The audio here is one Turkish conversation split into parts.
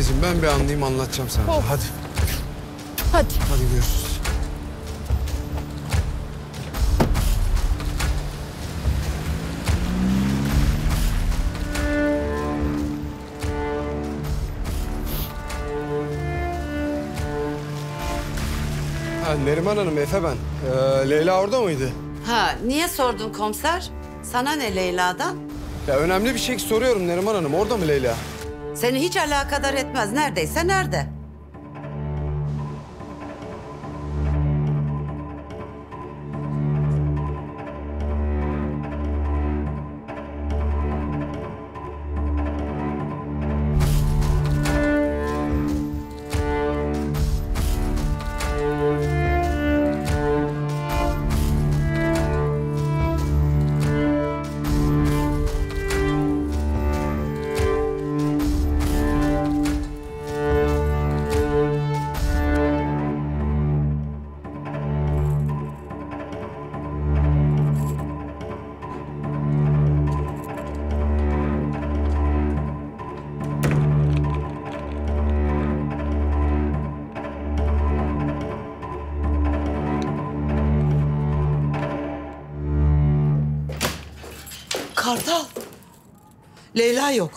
Anneciğim ben bir anlayayım anlatacağım sana. Of. Hadi. Hadi. Hadi görüşürüz. Ha, Neriman Hanım, Efe ben. Ee, Leyla orada mıydı? Ha, niye sordun komiser? Sana ne Leyla'dan? Ya önemli bir şey soruyorum Neriman Hanım. Orada mı Leyla? Seni hiç alakadar etmez. Neredeyse nerede? Leyla yok.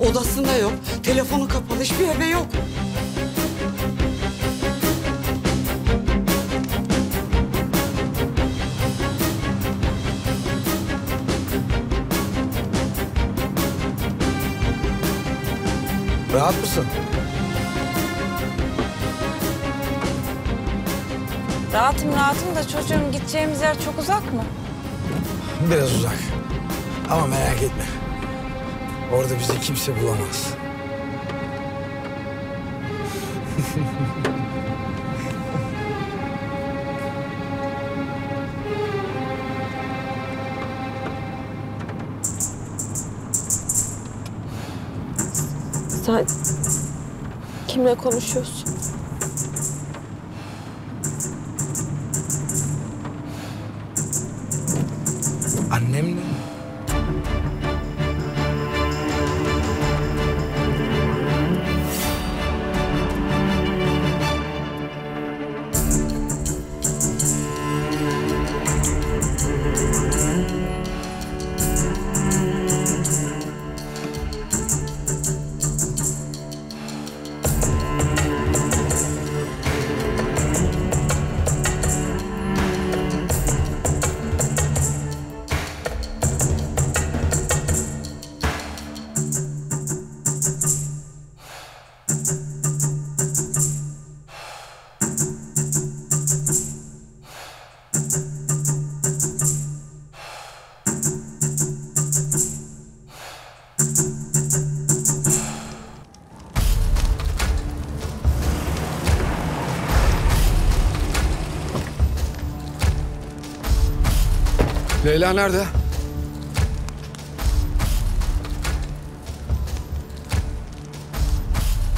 Odasında yok. Telefonu kapalı. Hiçbir yerde yok. Rahat mısın? Rahatım rahatım da çocuğum gideceğimiz yer çok uzak mı? Biraz uzak. Ama merak etme. Orada bizi kimse bulamaz. Sen kimle konuşuyorsun? Leyla nerede?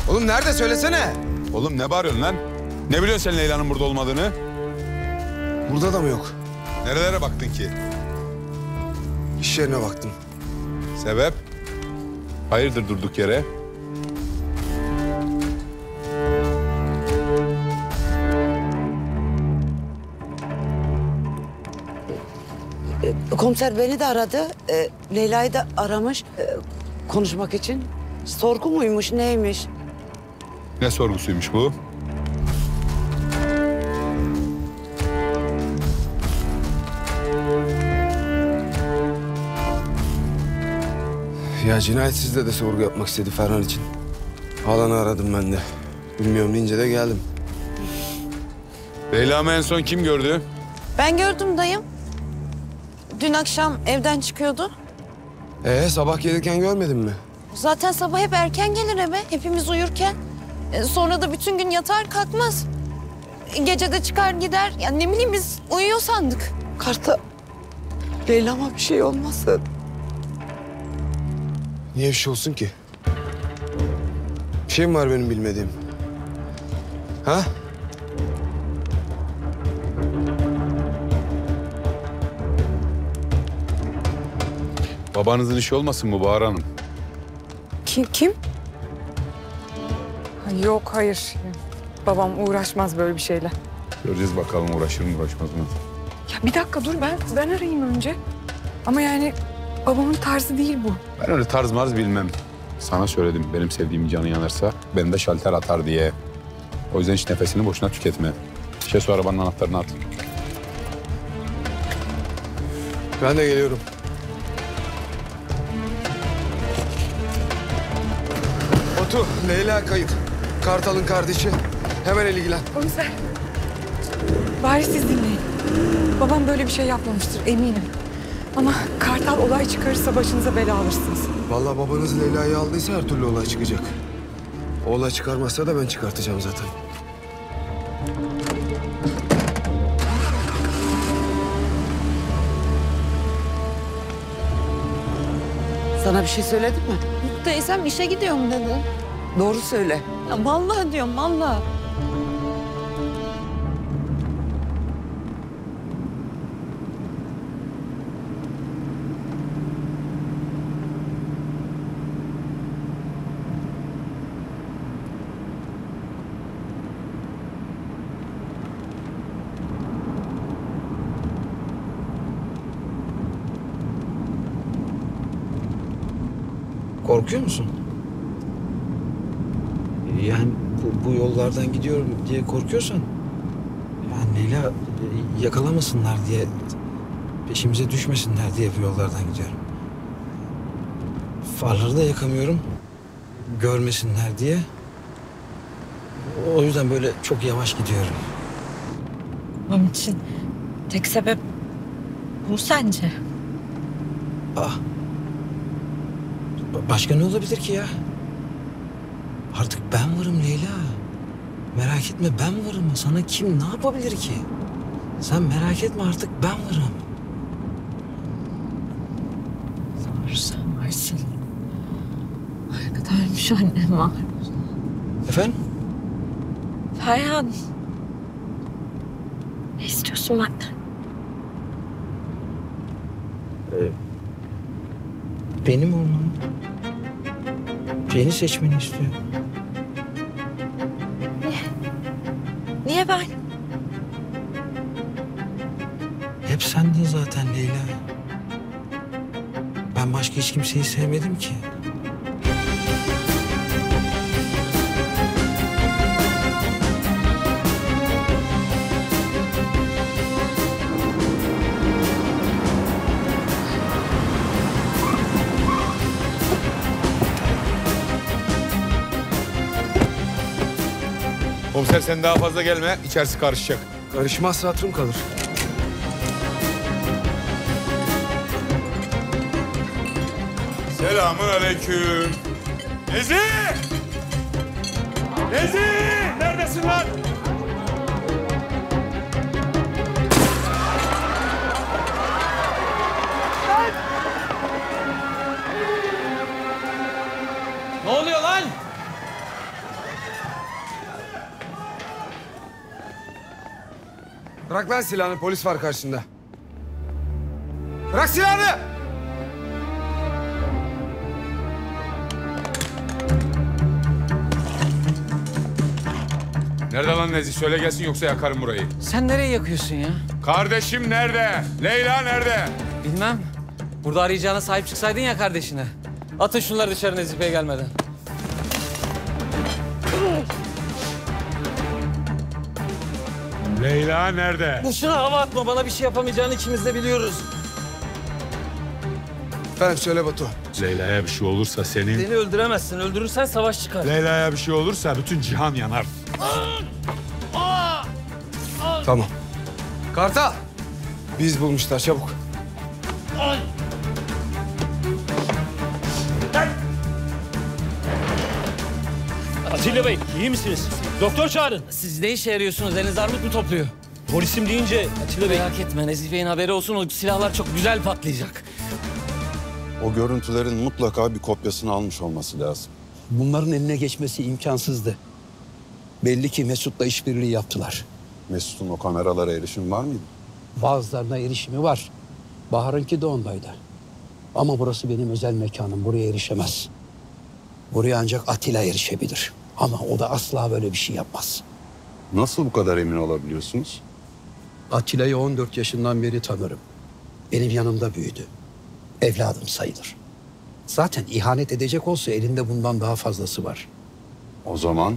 Oğlum nerede söylesene. Oğlum ne bağırıyorsun lan? Ne biliyorsun sen Leyla'nın burada olmadığını? Burada da mı yok? Nerelere baktın ki? İş yerine baktım. Sebep? Hayırdır durduk yere? Komiser beni de aradı. Ee, Leyla'yı da aramış ee, konuşmak için. Sorgu muymuş neymiş? Ne sorgusuymuş bu? Ya cinayet sizde de sorgu yapmak istedi Ferhan için. Halanı aradım ben de. Bilmiyorum deyince de geldim. Leyla'mı en son kim gördü? Ben gördüm dayım. Dün akşam evden çıkıyordu. Ee sabah gelirken görmedin mi? Zaten sabah hep erken gelir eve, hepimiz uyurken. E, Sonra da bütün gün yatar kalkmaz. E, Gece de çıkar gider. Ya ne bileyim biz uyuyor sandık. Kartal. Leyla'ma bir şey olmasın. Niye bir şey olsun ki? Bir şey mi var benim bilmediğim? Ha? Babanızın işi olmasın mı Bahar Hanım? Kim? kim? Ha, yok hayır. Babam uğraşmaz böyle bir şeyle. Göreceğiz bakalım uğraşır mı uğraşmaz mı? Ya bir dakika dur ben ben arayayım önce. Ama yani babamın tarzı değil bu. Ben öyle tarz marz bilmem. Sana söyledim benim sevdiğim canı yanarsa benim de şalter atar diye. O yüzden hiç nefesini boşuna tüketme. Şey sonra arabanın anahtarını at. Ben de geliyorum. Otu, Leyla kayıp. Kartal'ın kardeşi. Hemen ilgilen. Komiser. Bari siz dinleyin. Babam böyle bir şey yapmamıştır eminim. Ama Kartal olay çıkarırsa başınıza bela alırsınız. Vallahi babanız Leyla'yı aldıysa her türlü olay çıkacak. O olay çıkarmazsa da ben çıkartacağım zaten. Sana bir şey söyledim mi? Teyzem işe gidiyorum dedi. Doğru söyle. Ya vallahi diyorum vallahi. Korkuyor musun? Yani bu, bu yollardan gidiyorum diye korkuyorsan... Yani Leyla e, yakalamasınlar diye... Peşimize düşmesinler diye bu yollardan gidiyorum. Farları da yakamıyorum. Görmesinler diye. O yüzden böyle çok yavaş gidiyorum. Onun için tek sebep bu sence? Ah. Ba- Başka ne olabilir ki ya? Artık ben varım Leyla. Merak etme ben varım. Sana kim ne yapabilir ki? Sen merak etme artık ben varım. Doğru sen varsın. Ay kadarmış annem var. Efendim? Ferhan. Ne istiyorsun benden? Benim olmamı. Seçmeni istiyor. Niye ben? Hep sendin zaten Leyla. Ben başka hiç kimseyi sevmedim ki. Komiser sen daha fazla gelme. içerisi karışacak. Karışmazsa hatırım kalır. Selamun aleyküm. Nezi! Nezi! Neredesin lan? Bırak lan silahını polis var karşında. Bırak silahını! Nerede lan Nezi? Söyle gelsin yoksa yakarım burayı. Sen nereye yakıyorsun ya? Kardeşim nerede? Leyla nerede? Bilmem. Burada arayacağına sahip çıksaydın ya kardeşine. Atın şunları dışarı Nezife gelmeden. Leyla nerede? Boşuna hava atma. Bana bir şey yapamayacağını ikimiz de biliyoruz. Efendim söyle Batu. Leyla'ya bir şey olursa senin... Beni öldüremezsin. Öldürürsen savaş çıkar. Leyla'ya bir şey olursa bütün cihan yanar. Tamam. Kartal! Biz bulmuşlar çabuk. Atilla Bey iyi misiniz? Doktor çağırın. Siz ne işe yarıyorsunuz? Eliniz armut mu topluyor? Polisim deyince Atilla Bey. Merak etme. Nezife'nin haberi olsun. O silahlar çok güzel patlayacak. O görüntülerin mutlaka bir kopyasını almış olması lazım. Bunların eline geçmesi imkansızdı. Belli ki Mesut'la işbirliği yaptılar. Mesut'un o kameralara erişim var mıydı? Bazılarına erişimi var. Bahar'ınki de ondaydı. Ama burası benim özel mekanım. Buraya erişemez. Buraya ancak Atilla erişebilir. Ama o da asla böyle bir şey yapmaz. Nasıl bu kadar emin olabiliyorsunuz? Atilla'yı 14 yaşından beri tanırım. Benim yanımda büyüdü. Evladım sayılır. Zaten ihanet edecek olsa elinde bundan daha fazlası var. O zaman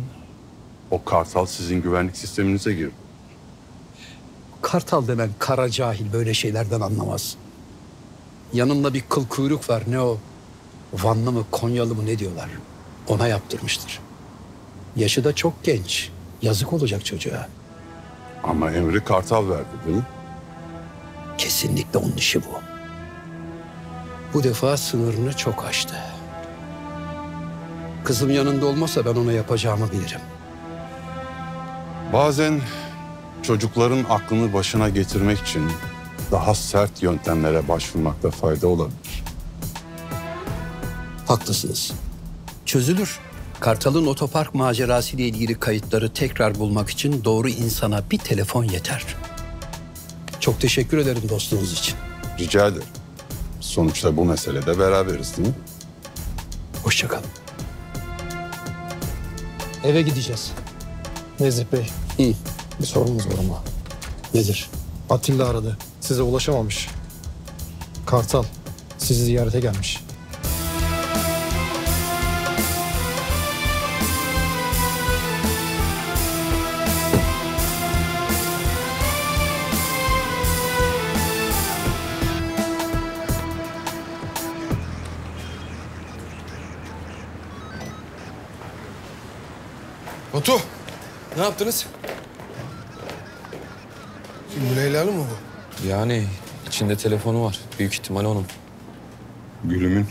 o kartal sizin güvenlik sisteminize girdi. Kartal denen kara cahil böyle şeylerden anlamaz. Yanında bir kıl kuyruk var ne o? Vanlı mı Konyalı mı ne diyorlar? Ona yaptırmıştır. Yaşı da çok genç. Yazık olacak çocuğa. Ama emri kartal verdi değil mi? Kesinlikle onun işi bu. Bu defa sınırını çok aştı. Kızım yanında olmasa ben ona yapacağımı bilirim. Bazen çocukların aklını başına getirmek için daha sert yöntemlere başvurmakta fayda olabilir. Haklısınız. Çözülür. Kartal'ın otopark macerası ile ilgili kayıtları tekrar bulmak için doğru insana bir telefon yeter. Çok teşekkür ederim dostluğunuz için. Rica ederim. Sonuçta bu meselede beraberiz değil mi? Hoşçakalın. Eve gideceğiz. Nezih Bey. İyi. Bir sorunumuz var ama. Nedir? Atilla aradı. Size ulaşamamış. Kartal sizi ziyarete gelmiş. Ne yaptınız? Şimdi Leyla'nın mı bu? Yani içinde telefonu var. Büyük ihtimal onun. Gülümün.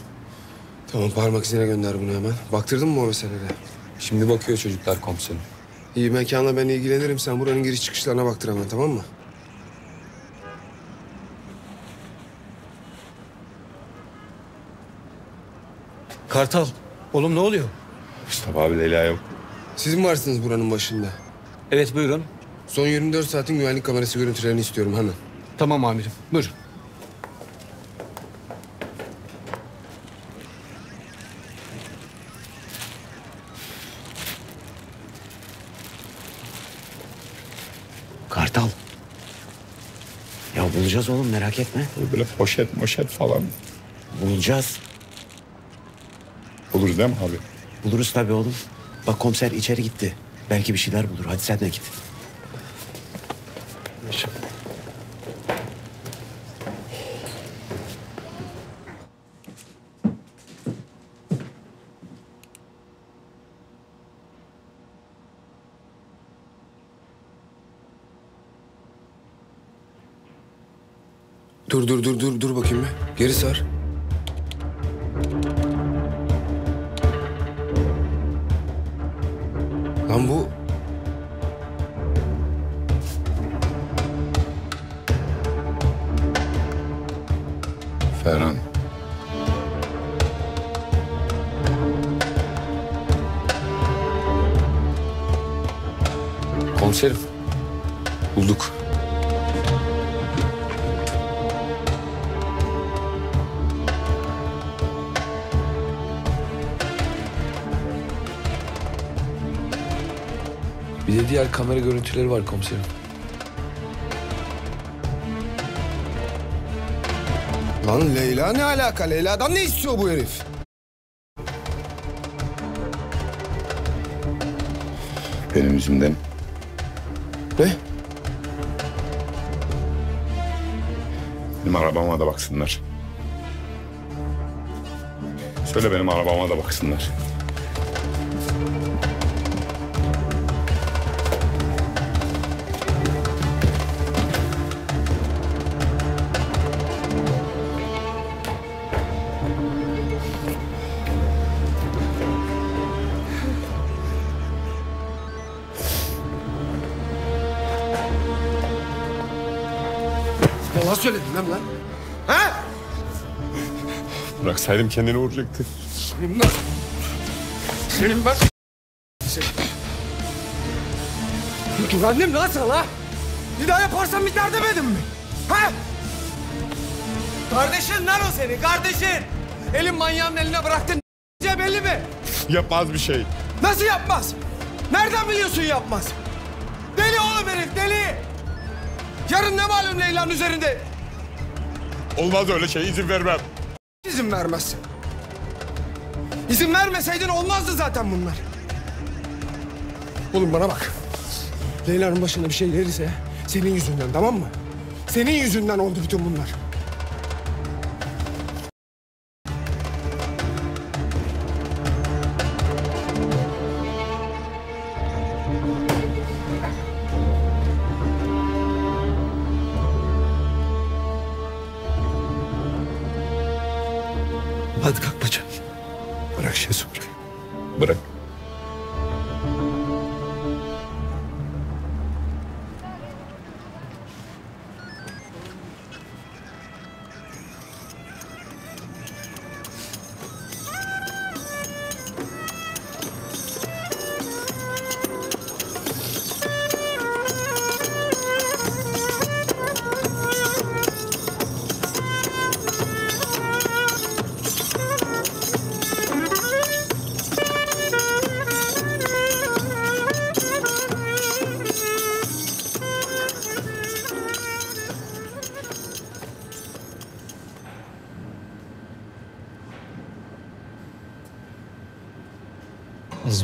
Tamam parmak izine gönder bunu hemen. Baktırdın mı o meselede? Şimdi bakıyor çocuklar komiserim. İyi mekanla ben ilgilenirim. Sen buranın giriş çıkışlarına baktır hemen tamam mı? Kartal, oğlum ne oluyor? Mustafa abi Leyla yok. Siz mi varsınız buranın başında? Evet buyurun. Son 24 saatin güvenlik kamerası görüntülerini istiyorum hemen. Tamam amirim. Buyurun. Kartal. Ya bulacağız oğlum merak etme. Böyle poşet moşet falan. Bulacağız. Buluruz değil mi abi? Buluruz tabii oğlum. Bak komiser içeri gitti. Belki bir şeyler bulur. Hadi sen de git. Dur dur dur dur dur bakayım bir. Geri sar. Görüntüleri var komiserim. Lan Leyla ne alaka? Leyla'dan ne istiyor bu herif? Benim yüzümden. Ne? Benim arabama da baksınlar. Söyle benim arabama da baksınlar. Bıraksaydım kendini vuracaktı. Senin lan. Senin. Senin... Güvendim lan sana. Bir daha yaparsan biter demedim mi? Ha? Kardeşin lan o senin, kardeşin. Elin manyağın eline bıraktın. belli mi? Yapmaz bir şey. Nasıl yapmaz? Nereden biliyorsun yapmaz? Deli oğlum herif deli. Yarın ne malum Leyla'nın üzerinde? Olmaz öyle şey izin vermem. Vermezsin. İzin vermeseydin olmazdı zaten bunlar. Oğlum bana bak. Leyla'nın başına bir şey gelirse senin yüzünden tamam mı? Senin yüzünden oldu bütün bunlar.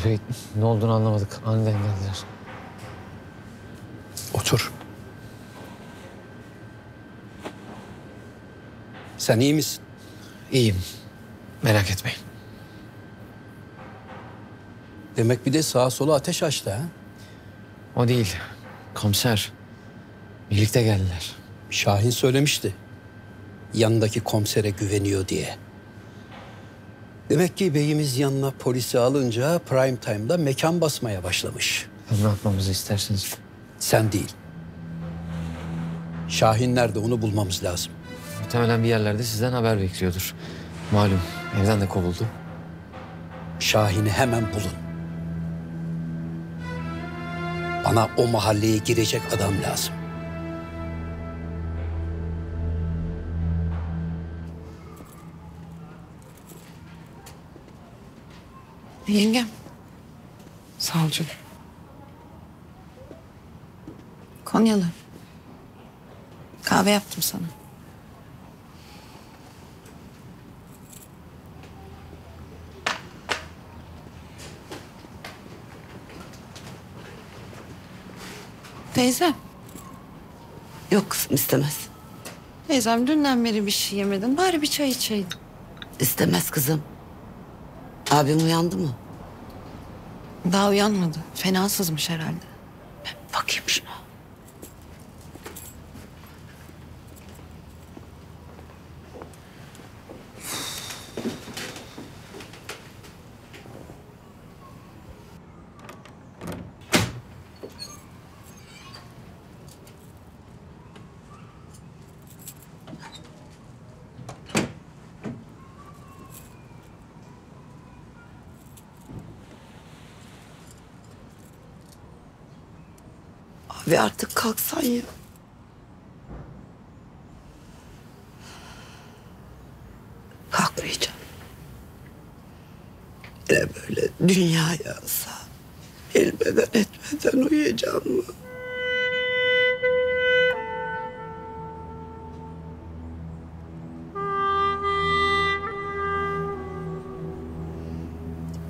Bey ne olduğunu anlamadık. Aniden geldiler. Otur. Sen iyi misin? İyiyim. Merak etmeyin. Demek bir de sağa sola ateş açtı ha? O değil. Komiser. Birlikte geldiler. Şahin söylemişti. Yanındaki komisere güveniyor diye. Demek ki beyimiz yanına polisi alınca prime time'da mekan basmaya başlamış. Ne yapmamızı istersiniz? Sen değil. Şahin nerede onu bulmamız lazım. Muhtemelen bir yerlerde sizden haber bekliyordur. Malum evden de kovuldu. Şahin'i hemen bulun. Bana o mahalleye girecek adam lazım. Yengem. Sağ ol canım. Konyalı. Kahve yaptım sana. Teyzem. Yok kızım istemez. Teyzem dünden beri bir şey yemedin. Bari bir çay içeydin. İstemez kızım. Abim uyandı mı? Daha uyanmadı. Fena sızmış herhalde. Bakayım şuna. Abi artık kalksan ya. Kalkmayacağım. Hele böyle dünya yansa elmeden etmeden uyuyacağım mı?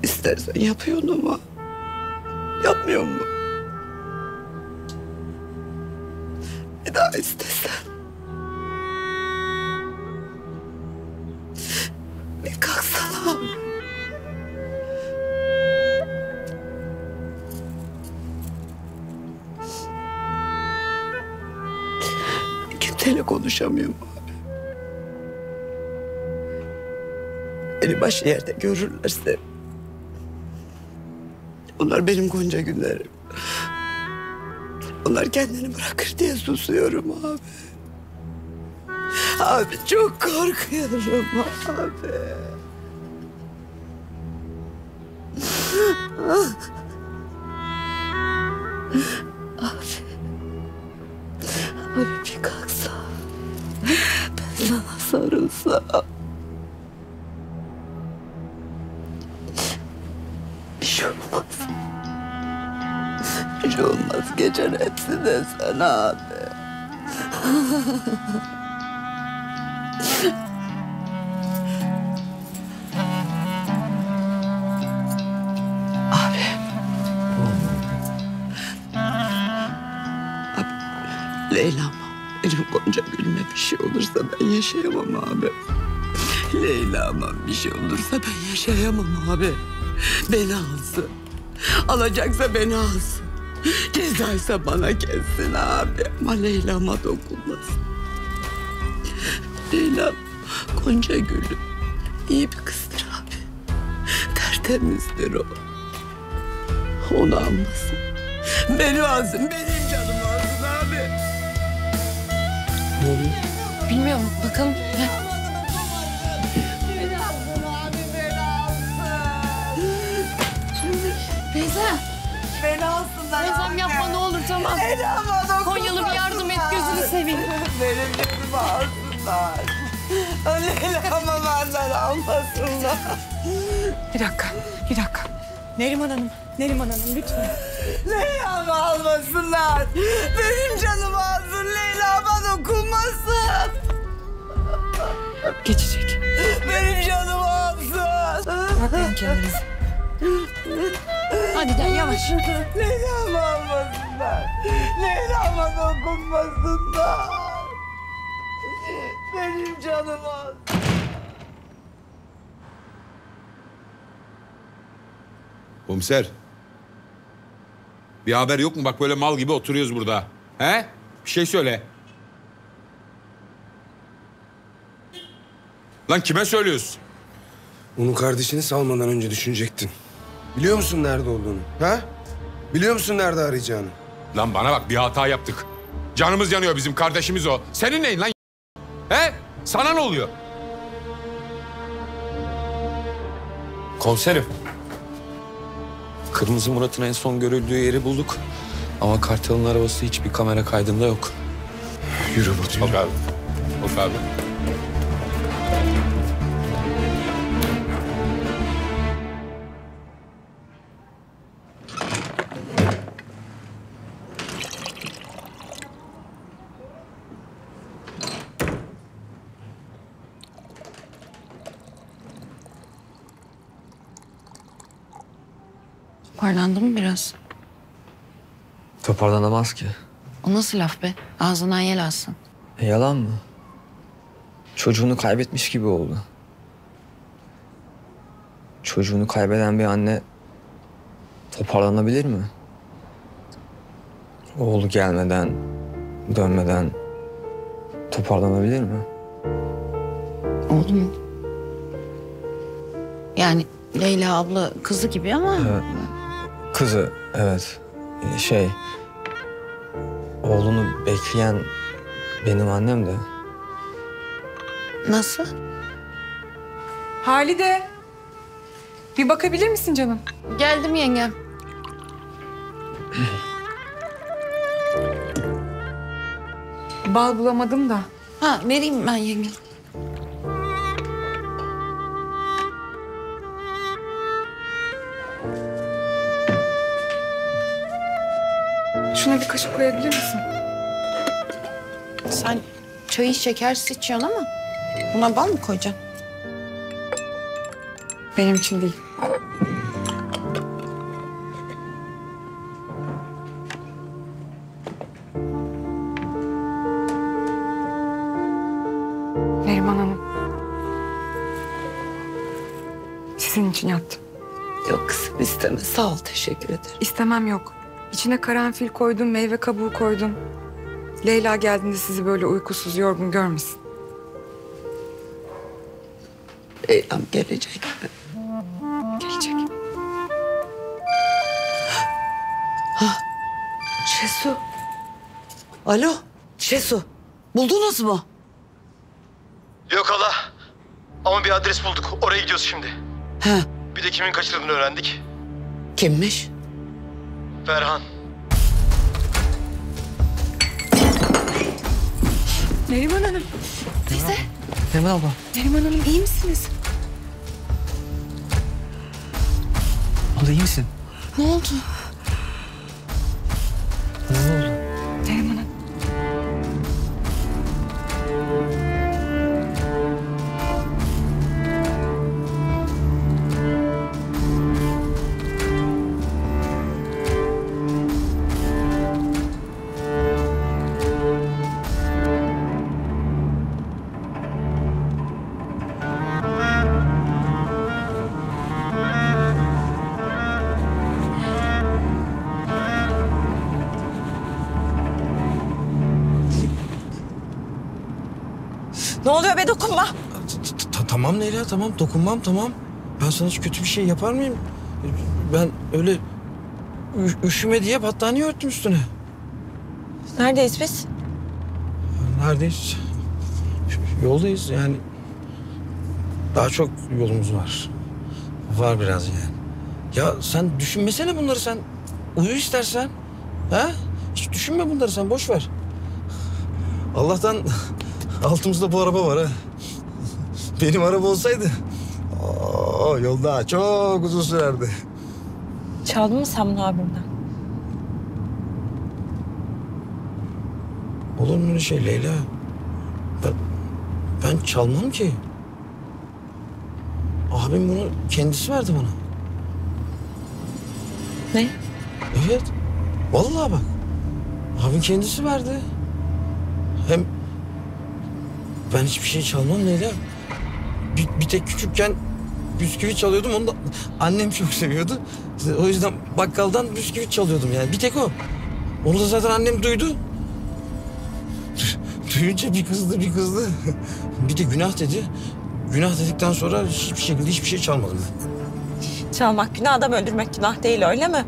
İstersen yapıyorsun ama yapmıyor mu? İstesen. Bir kalksana. Kimseyle konuşamıyorum abi. Beni başka yerde görürlerse... Onlar benim gonca günlerim. Onlar kendini bırakır diye susuyorum abi. Abi çok korkuyorum abi. De sana abi. abi. Abi, Leyla'm benim Gonca Gül'üme bir şey olursa ben yaşayamam abi. Leyla'ma bir şey olursa ben yaşayamam abi. Beni alsın. Alacaksa beni alsın. Cezaysa bana kessin abi. Ama Leyla'ma dokunmasın. Leyla Gonca Gül'ü iyi bir kızdır abi. Tertemizdir o. Onu almasın. Beni alsın. Benim canım alsın abi. Bilmiyorum bakalım. Heh. Beyza. Beni Beyza'm abi. yapma ne olur tamam. Ama dokunmasınlar. Konyalı bir yardım et gözünü seveyim. Benim canımı alsınlar. Leyla'ma benden almasınlar. Bir dakika, bir dakika. Neriman Hanım, Neriman Hanım lütfen. Leyla'mı almasınlar. Benim canımı alsın. Leyla'ma dokunmasın. Geçecek. Benim canımı alsın. Bırakmayın kendinizi. Hadi gel yavaş. Leyla'mı almasınlar. Leyla'ma dokunmasınlar. Benim canımı alsın. Komiser. Bir haber yok mu? Bak böyle mal gibi oturuyoruz burada. He? Bir şey söyle. Lan kime söylüyorsun? Onun kardeşini salmadan önce düşünecektin. Biliyor musun nerede olduğunu? Ha? Biliyor musun nerede arayacağını? Lan bana bak bir hata yaptık. Canımız yanıyor bizim kardeşimiz o. Senin neyin lan? He? Sana ne oluyor? Komiserim. Kırmızı Murat'ın en son görüldüğü yeri bulduk. Ama kartalın arabası hiçbir kamera kaydında yok. Yürü Batu Bak abi. Bak abi. Parlandı mı biraz? Toparlanamaz ki. O nasıl laf be? Ağzından yel alsın. E, yalan mı? Çocuğunu kaybetmiş gibi oldu. Çocuğunu kaybeden bir anne toparlanabilir mi? Oğlu gelmeden, dönmeden toparlanabilir mi? Oldu mu? Yani Leyla abla kızı gibi ama Evet. Kızı, evet. Şey, oğlunu bekleyen benim annem de. nasıl? Halide. Bir bakabilir misin canım? Geldim yengem. Bal bulamadım da. Ha vereyim ben yengem. Şuna bir kaşık koyabilir misin? Sen çayı şekersiz içiyorsun ama buna bal mı koyacaksın? Benim için değil. Neriman Hanım. Sizin için yaptım. Yok kızım isteme. Sağ ol. Teşekkür ederim. İstemem yok. İçine karanfil koydum, meyve kabuğu koydum. Leyla geldiğinde sizi böyle uykusuz, yorgun görmesin. Leyla'm gelecek. Gelecek. Şesu. Alo. Şesu. Buldunuz mu? Yok hala. Ama bir adres bulduk. Oraya gidiyoruz şimdi. He. Bir de kimin kaçırıldığını öğrendik. Kimmiş? Ferhan. Neriman Hanım. Teyze. Neriman abla. Neriman Hanım iyi misiniz? Abla iyi misin? Ne oldu? Ne oldu? Tamam dokunmam tamam. Ben sana hiç kötü bir şey yapar mıyım? Ben öyle ü- üşüme diye battaniye örttüm üstüne. Neredeyiz biz? Neredeyiz? Yoldayız yani. Daha çok yolumuz var. Var biraz yani. Ya sen düşünmesene bunları sen. Uyu istersen. Ha? Hiç düşünme bunları sen boş ver. Allah'tan altımızda bu araba var ha. Benim araba olsaydı oo, yolda çok uzun sürerdi. Çaldın mı sen bunu abimden? Olur mu öyle şey Leyla? Ben, ben çalmam ki. Abim bunu kendisi verdi bana. Ne? Evet. Vallahi bak. Abim kendisi verdi. Hem ben hiçbir şey çalmam Leyla. Bir, bir tek küçükken bisküvi çalıyordum. Onu da annem çok seviyordu. O yüzden bakkaldan bisküvi çalıyordum yani. Bir tek o. Onu da zaten annem duydu. Duyunca bir kızdı bir kızdı. bir de günah dedi. Günah dedikten sonra hiçbir şekilde hiçbir şey çalmadım ben. Çalmak günah, adam öldürmek günah değil öyle mi?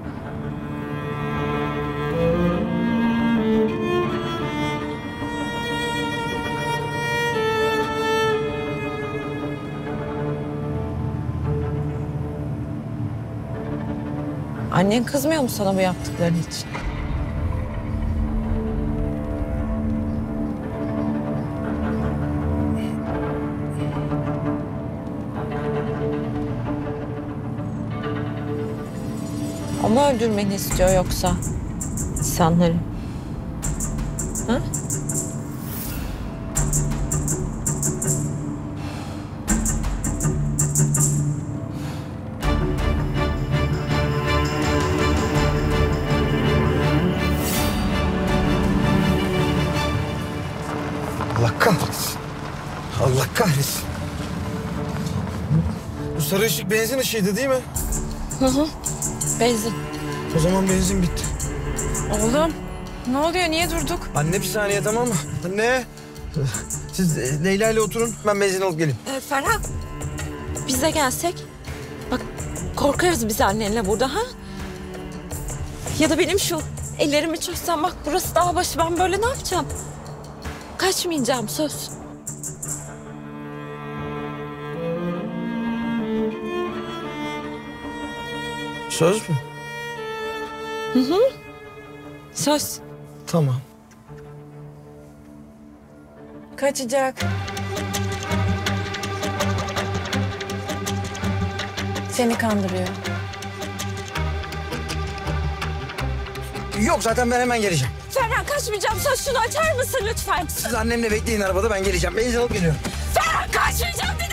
Annen kızmıyor mu sana bu yaptıkların için? O mu öldürmeni istiyor yoksa insanları? Benzin ışığıydı değil mi? Hı hı. Benzin. O zaman benzin bitti. Oğlum ne oluyor niye durduk? Anne bir saniye tamam mı? Anne. Siz e, Leyla ile oturun. Ben benzin alıp geleyim. Ee, Ferhat, biz de gelsek. Bak korkarız biz annenle burada ha? Ya da benim şu ellerimi çözsem bak burası dağ başı ben böyle ne yapacağım? Kaçmayacağım söz. Söz mü? Hı hı. Söz. Tamam. Kaçacak. Seni kandırıyor. Yok zaten ben hemen geleceğim. Ferhat kaçmayacağım söz şunu açar mısın lütfen? Siz annemle bekleyin arabada ben geleceğim. Benzin alıp geliyorum. Ferhat kaçmayacağım dedim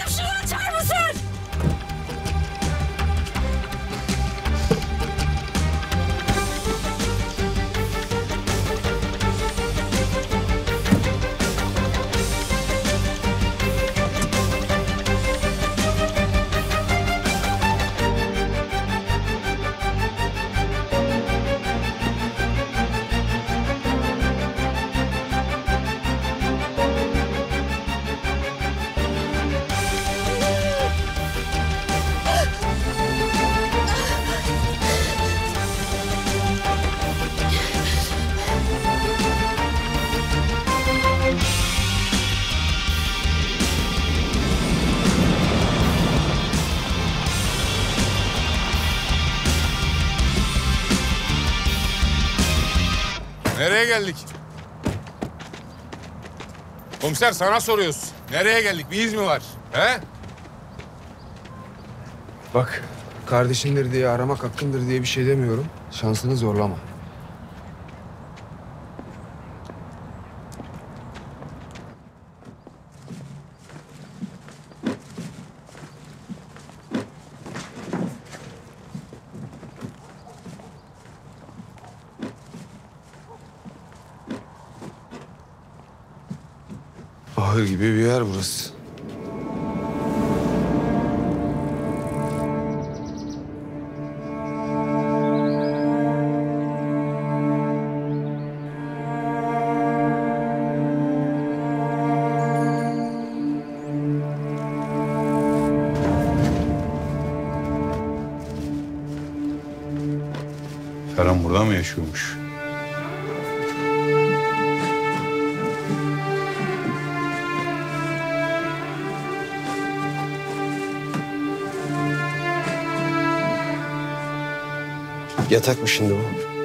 Komiser sana soruyoruz. Nereye geldik? Bir iz mi var? He? Bak Kardeşindir diye aramak hakkındır diye bir şey demiyorum. Şansını zorlama. Mı yaşıyormuş? Yatak mı şimdi bu?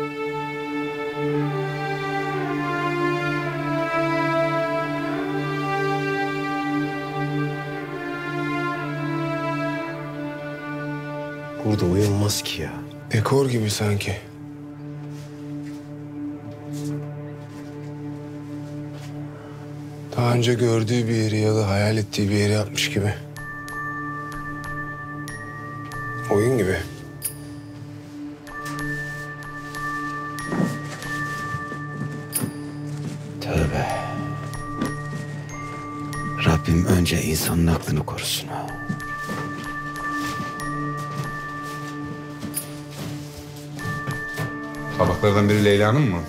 Burada uyulmaz ki ya. Dekor gibi sanki. Önce gördüğü bir yeri ya da hayal ettiği bir yeri yapmış gibi. Oyun gibi. Tövbe. Rabbim önce insanın aklını korusun. Tabaklardan biri Leyla'nın mı?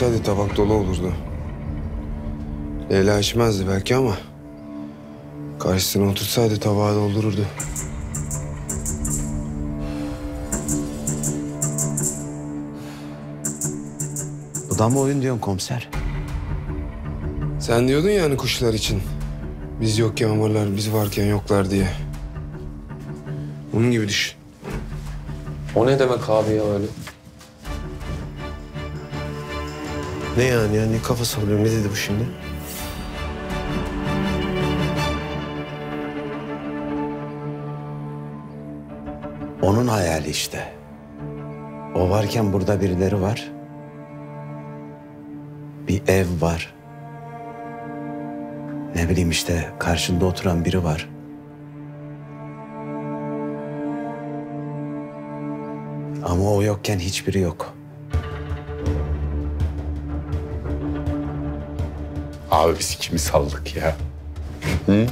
Olsaydı tabak dolu olurdu. Leyla içmezdi belki ama... ...karşısına otursaydı tabağı doldururdu. Bu da mı oyun diyorsun komiser? Sen diyordun ya hani kuşlar için. Biz yokken varlar, biz varken yoklar diye. Onun gibi düşün. O ne demek abi ya öyle? Ne yani ya? Ne kafa sallıyor? Ne dedi bu şimdi? Onun hayali işte. O varken burada birileri var. Bir ev var. Ne bileyim işte karşında oturan biri var. Ama o yokken hiçbiri yok. Abi biz kimi saldık ya? Hı?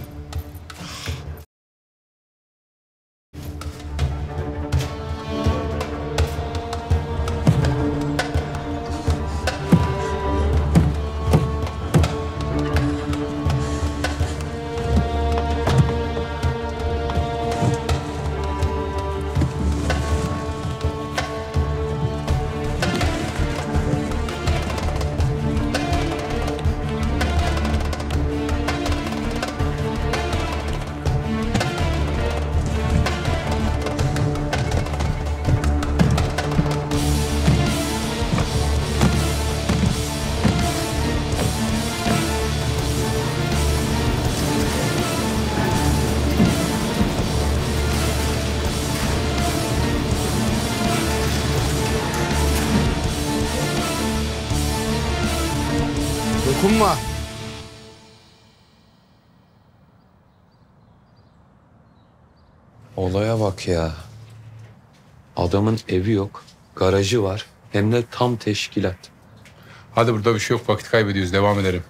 Bak ya. Adamın evi yok, garajı var. Hem de tam teşkilat. Hadi burada bir şey yok vakit kaybediyoruz devam edelim.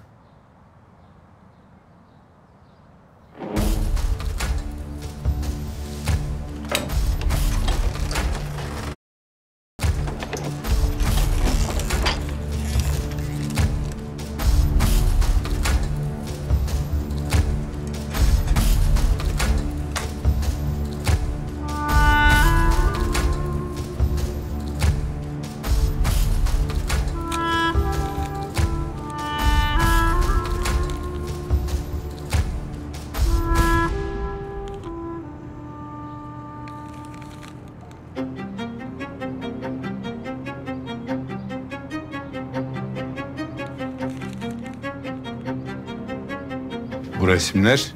Bu resimler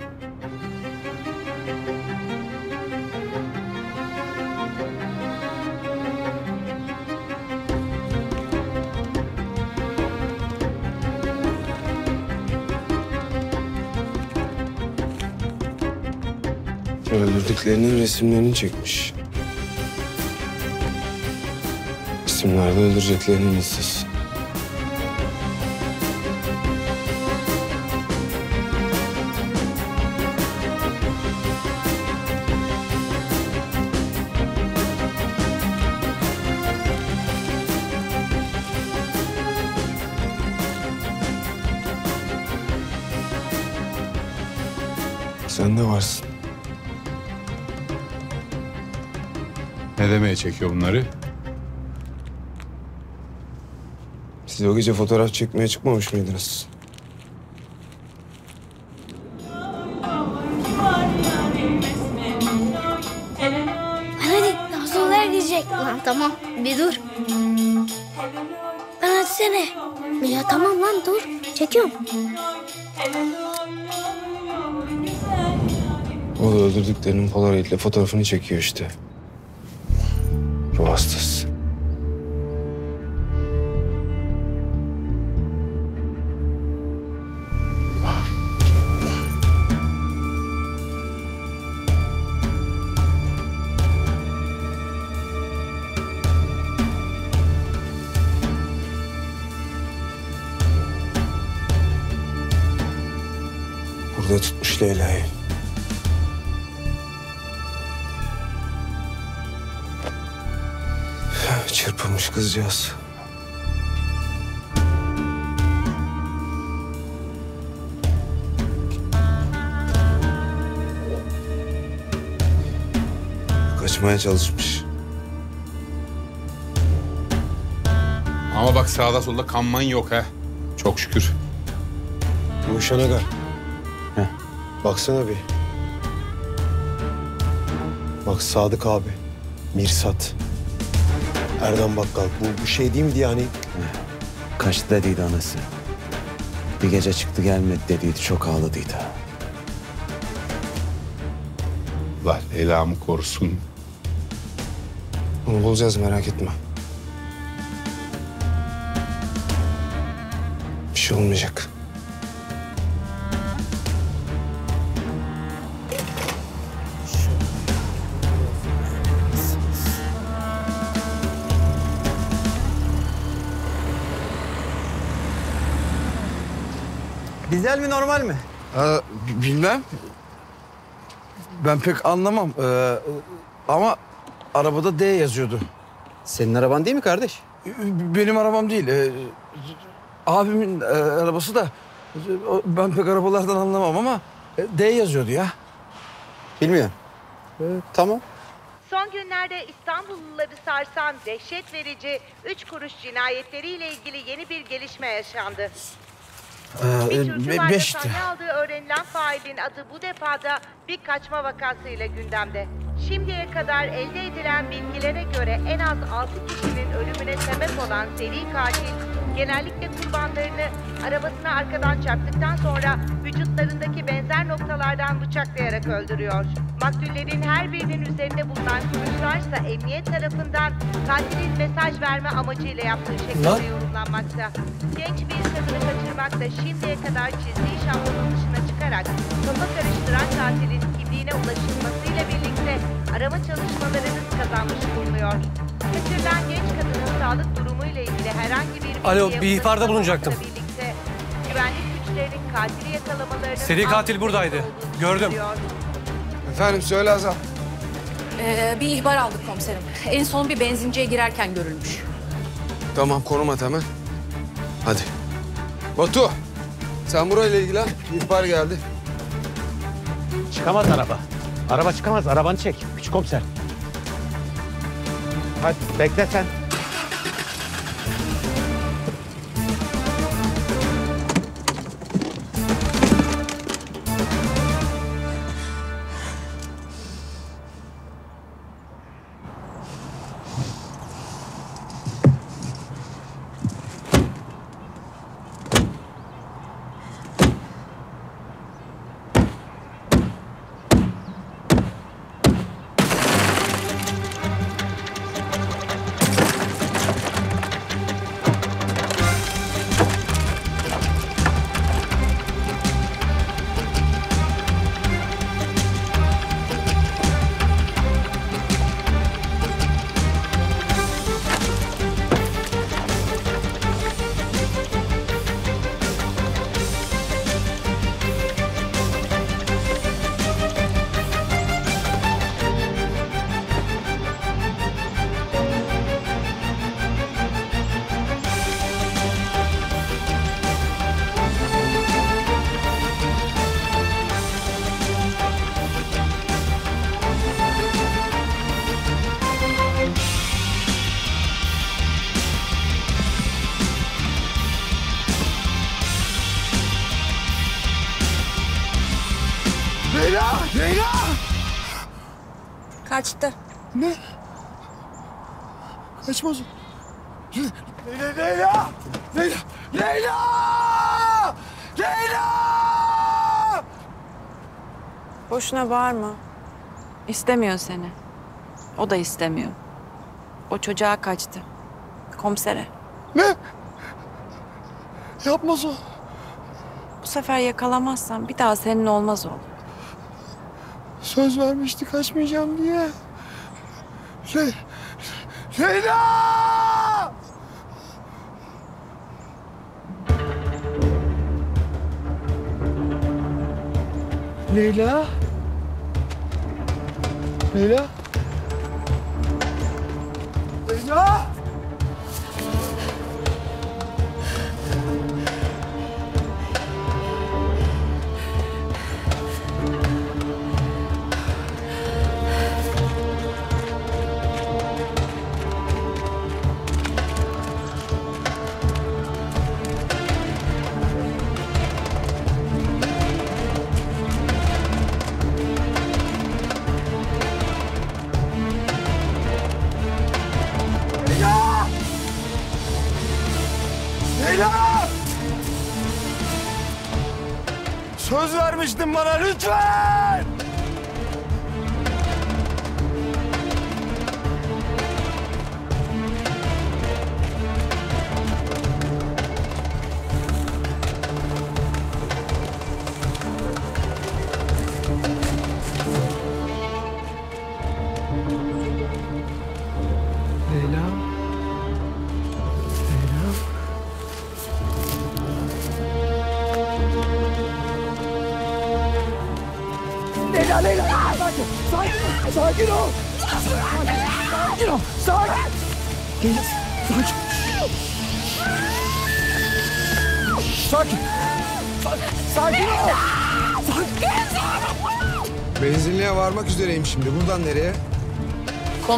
Öldürdüklerinin resimlerini çekmiş. İsimlerde öldüreceklerinin listesi. Çekiyor bunları? Siz o gece fotoğraf çekmeye çıkmamış mıydınız? Hadi Nazlılar gidecek. Lan tamam bir dur. Lan açsene. Ya tamam lan dur. Çekiyorum. O da öldürdüklerinin Polaroid'le fotoğrafını çekiyor işte. Kızcağız. Kaçmaya çalışmış. Ama bak sağda solda kanman yok ha. Çok şükür. Gülşen Aga. Baksana bir. Bak Sadık abi. Mirsat. Erdem Bakkal. Bu, bu şey değil miydi yani? Kaçtı dediydi anası. Bir gece çıktı gelmedi dediydi. Çok ağladıydı. Allah Leyla'mı korusun. Onu bulacağız merak etme. Bir şey olmayacak. Dizel mi normal mi? bilmem. Ben pek anlamam. Ee, ama arabada D yazıyordu. Senin araban değil mi kardeş? Benim arabam değil. Ee, abimin e, arabası da. Ben pek arabalardan anlamam ama e, D yazıyordu ya. Bilmiyorum. tamam. Son günlerde İstanbulluları sarsan dehşet verici üç kuruş cinayetleriyle ilgili yeni bir gelişme yaşandı. Ee, Bir e, çocuğu be- var beş işte. sahne aldığı öğrenilen failin adı bu defada bir kaçma vakasıyla gündemde. Şimdiye kadar elde edilen bilgilere göre en az 6 kişinin ölümüne sebep olan seri katil genellikle kurbanlarını arabasına arkadan çarptıktan sonra vücutlarındaki benzer noktalardan bıçaklayarak öldürüyor. Maktullerin her birinin üzerinde bulunan kurşlarsa emniyet tarafından katilin mesaj verme amacıyla yaptığı şekilde Lan. yorumlanmakta. Genç bir kadını kaçırmakla şimdiye kadar çizdiği şablonun dışına çıkarak kafa karıştıran katilin kimliğine ulaşılmasıyla birlikte arama çalışmaları hız kazanmış bulunuyor. Kaçırılan genç kadının sağlık durumuyla ilgili herhangi bir Alo, bir ihbarda bulunacaktım. Birlikte güvenlik güçlerinin katili yakalamalarının Seri katil buradaydı. Gördüm. Efendim söyle Azam. Ee, bir ihbar aldık komiserim. En son bir benzinciye girerken görülmüş. Tamam konum at hemen. Hadi. Batu. Sen burayla ilgilen. İhbar geldi. Çıkamaz araba. Araba çıkamaz. Arabanı çek. Küçük komiser. Hadi bekle sen. Kaçtı. Ne? Kaçmaz o. Leyla! Leyla! Leyla! Leyla! Leyla! Boşuna bağırma. İstemiyor seni. O da istemiyor. O çocuğa kaçtı. Komisere. Ne? Yapmaz o. Bu sefer yakalamazsan bir daha senin olmaz o. Söz vermişti kaçmayacağım diye. Le Leyla! Leyla? Leyla? Leyla? Vermiştin bana lütfen!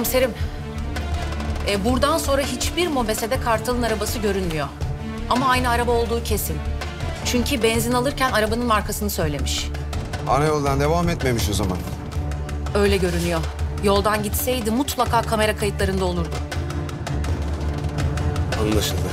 Komiserim. e, buradan sonra hiçbir mobesede Kartal'ın arabası görünmüyor. Ama aynı araba olduğu kesin. Çünkü benzin alırken arabanın markasını söylemiş. Ana yoldan devam etmemiş o zaman. Öyle görünüyor. Yoldan gitseydi mutlaka kamera kayıtlarında olurdu. Anlaşıldı.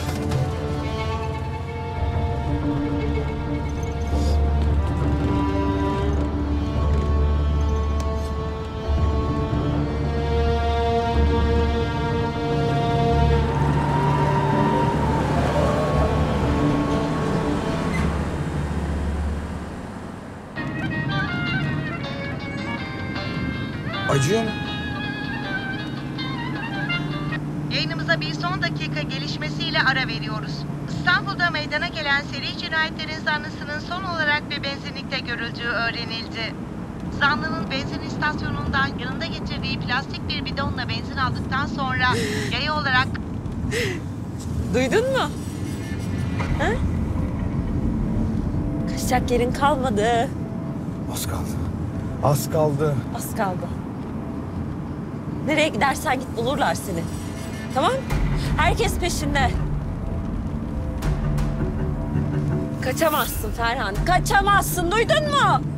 Kalmadı. Az kaldı. Az kaldı. Az kaldı. Nereye gidersen git bulurlar seni. Tamam? Herkes peşinde. Kaçamazsın Ferhan. Kaçamazsın. Duydun mu?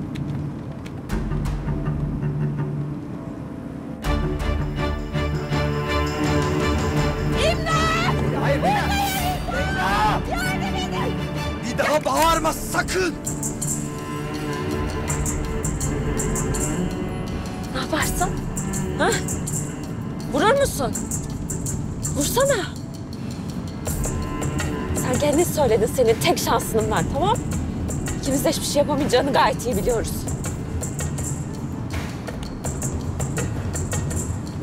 Kendin söyledin senin tek şansının var tamam? İkimiz de hiçbir şey yapamayacağını gayet iyi biliyoruz.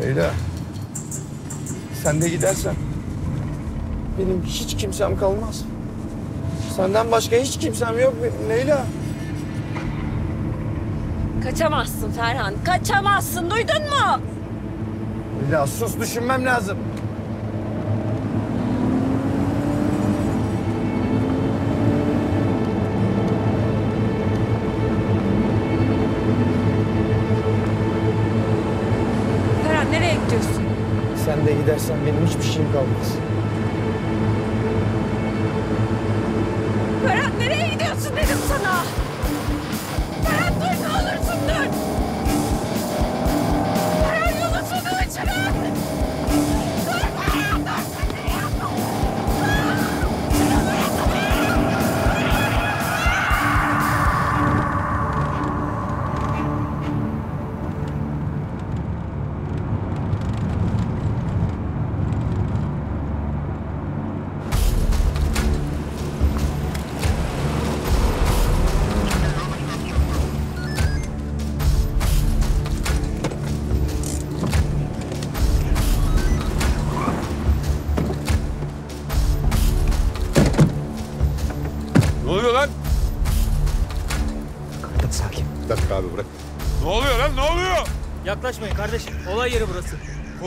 Leyla. Sen de gidersen benim hiç kimsem kalmaz. Senden başka hiç kimsem yok benim Leyla. Kaçamazsın Ferhan. Kaçamazsın. Duydun mu? Leyla sus düşünmem lazım. Gidersen benim hiçbir şeyim kalmaz.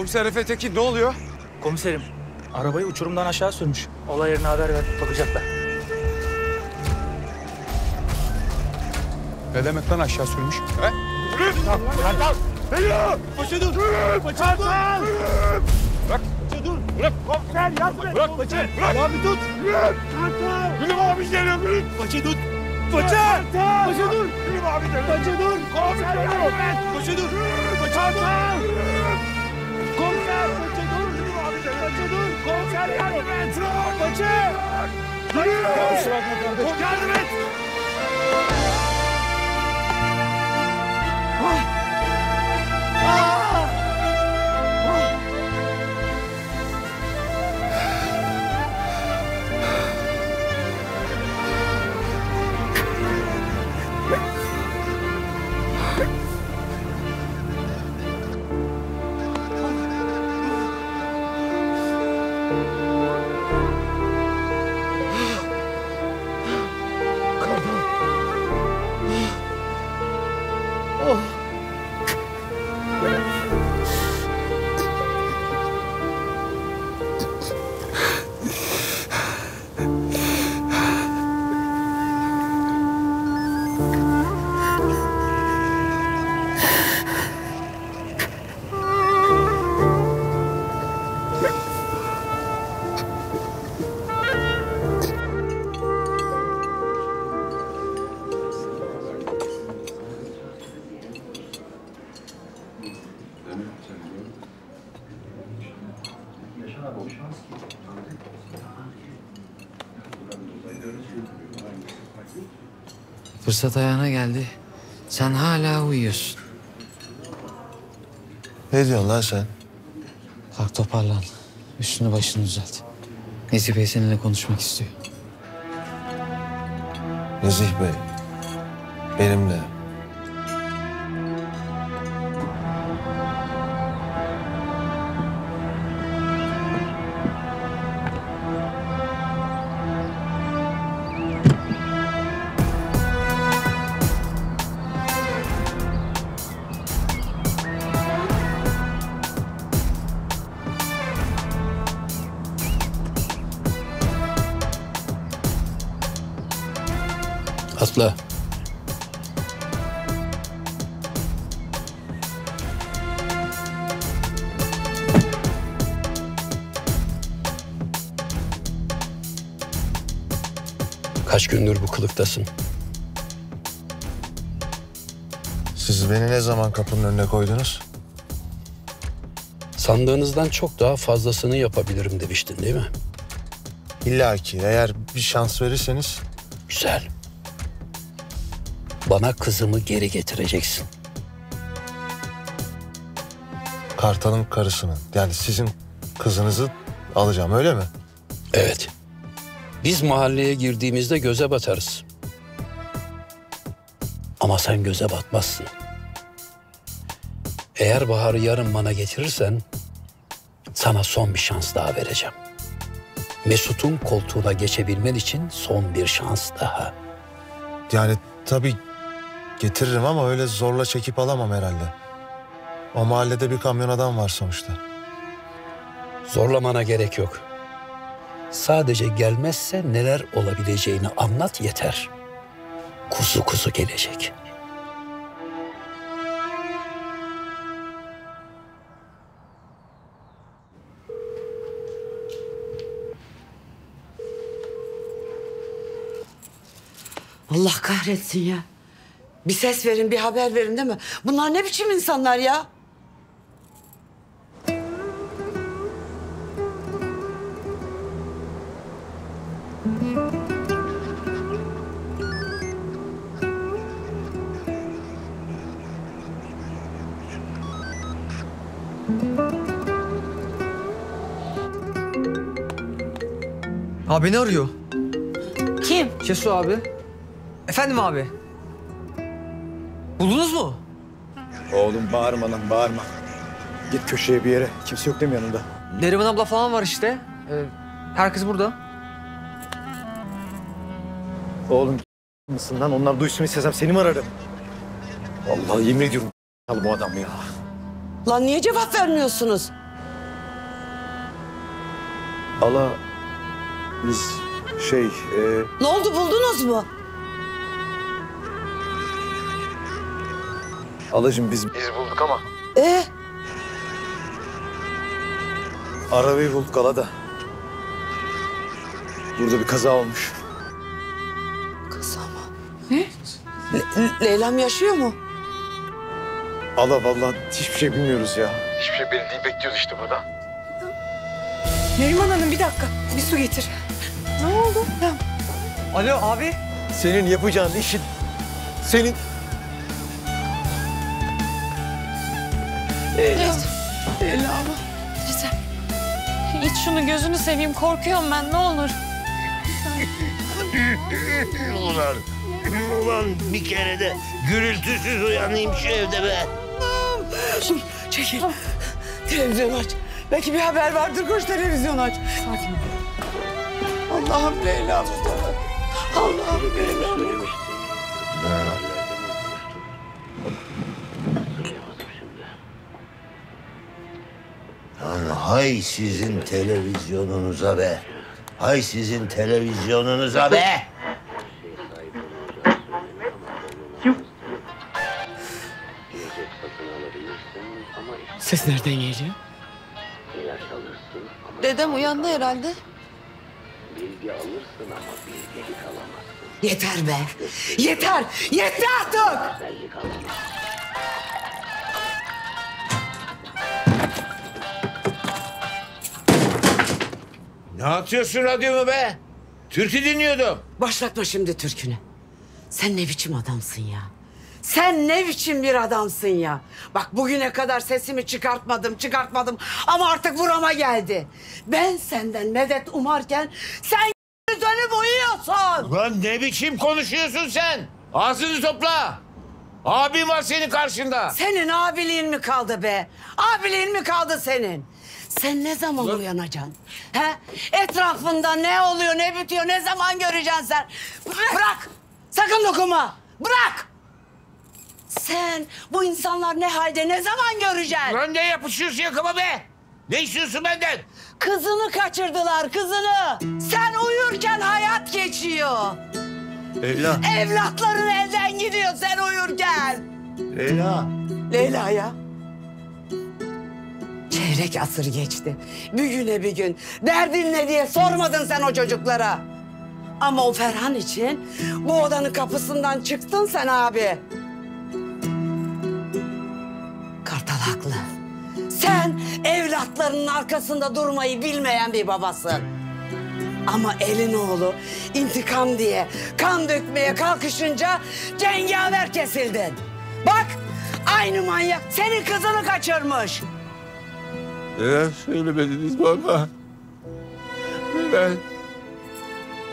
Komiser Efe Tekin ne oluyor? Komiserim, arabayı uçurumdan aşağı sürmüş. Olay yerine haber ver, bakacaklar. Ne demek lan aşağı sürmüş? He? Kartal! Beyler! Paça dur! Paça dur! Bırak! Paça dur! Bırak! Komiser yardım Bırak paça! Bırak! Abi tut! Kartal! Gülüm abi geliyor gülüm! Paça dur! Paça! Paça dur! Gülüm abi geliyor! Paça dur! Komiser yardım et! Paça dur! Paça dur! Komiser yardım et! Paça! Gülüm! Yardım et! Fırsat ayağına geldi. Sen hala uyuyorsun. Ne diyorsun lan sen? Kalk toparlan. Üstünü başını düzelt. Nezih Bey seninle konuşmak istiyor. Nezih Bey. Benimle. Atla. Kaç gündür bu kılıktasın? Siz beni ne zaman kapının önüne koydunuz? Sandığınızdan çok daha fazlasını yapabilirim demiştin değil mi? İlla ki eğer bir şans verirseniz. Güzel. Bana kızımı geri getireceksin. Kartal'ın karısını yani sizin kızınızı alacağım öyle mi? Evet. Biz mahalleye girdiğimizde göze batarız. Ama sen göze batmazsın. Eğer Bahar'ı yarın bana getirirsen sana son bir şans daha vereceğim. Mesut'un koltuğuna geçebilmen için son bir şans daha. Yani tabii getiririm ama öyle zorla çekip alamam herhalde. O mahallede bir kamyon adam var sonuçta. Zorlamana gerek yok. Sadece gelmezse neler olabileceğini anlat yeter. Kuzu kuzu gelecek. Allah kahretsin ya. Bir ses verin, bir haber verin değil mi? Bunlar ne biçim insanlar ya? Abi ne arıyor? Kim? Şesu abi. Efendim abi. Buldunuz mu? Oğlum bağırma lan bağırma. Git köşeye bir yere. Kimse yok değil mi yanında? Neriman abla falan var işte. Ee, herkes burada. Oğlum mısın lan? Onlar duysun istesem seni mi ararım? Vallahi yemin ediyorum bu adam ya. Lan niye cevap vermiyorsunuz? Allah biz şey e, Ne oldu buldunuz mu? Alacığım biz... Biz bulduk ama. Ee? Arabayı bulduk Ala'da. Burada bir kaza olmuş. Kaza mı? Ne? Le- Leyla'm yaşıyor mu? Allah vallahi hiçbir şey bilmiyoruz ya. Hiçbir şey belli değil bekliyoruz işte burada. Neriman Hanım bir dakika. Bir su getir. Ne oldu? Ya, Alo abi. Senin yapacağın işin senin Evet. Leyla ama. Yeter. İç şunu gözünü seveyim. Korkuyorum ben ne olur. Ulan, ulan bir kere de gürültüsüz uyanayım şu evde be. Dur çekil. Televizyon aç. Belki bir haber vardır koş televizyon aç. Sakin ol. Allah'ım Leyla Allah'ım Leyla. Lan hay sizin televizyonunuza be. Hay sizin televizyonunuza be. Ses nereden geliyor? Dedem uyandı herhalde. Yeter be. Yeter. Yeter artık. Ne atıyorsun radyomu be? Türkü dinliyordum. Başlatma şimdi türkünü. Sen ne biçim adamsın ya? Sen ne biçim bir adamsın ya? Bak bugüne kadar sesimi çıkartmadım, çıkartmadım ama artık burama geldi. Ben senden medet umarken sen dönüp uyuyorsun. Lan ne biçim konuşuyorsun sen? Ağzını topla. Abin var senin karşında. Senin abiliğin mi kaldı be? Abiliğin mi kaldı senin? Sen ne zaman uyanacaksın? He? Etrafında ne oluyor, ne bitiyor, ne zaman göreceksin sen? Bırak! Sakın dokunma! Bırak! Sen bu insanlar ne halde, ne zaman göreceksin? Lan ne yapışıyorsun yakama be? Ne istiyorsun benden? Kızını kaçırdılar, kızını. Sen uyurken hayat geçiyor. Leyla. Evlatların elden gidiyor sen uyurken. Leyla. Leyla ya. Çeyrek asır geçti. Bir güne bir gün. Derdin ne diye sormadın sen o çocuklara. Ama o Ferhan için bu odanın kapısından çıktın sen abi. Kartal haklı. Sen evlatlarının arkasında durmayı bilmeyen bir babasın. Ama elin oğlu intikam diye kan dökmeye kalkışınca cengaver kesildin. Bak aynı manyak senin kızını kaçırmış. Neden söylemediniz baba? Neden?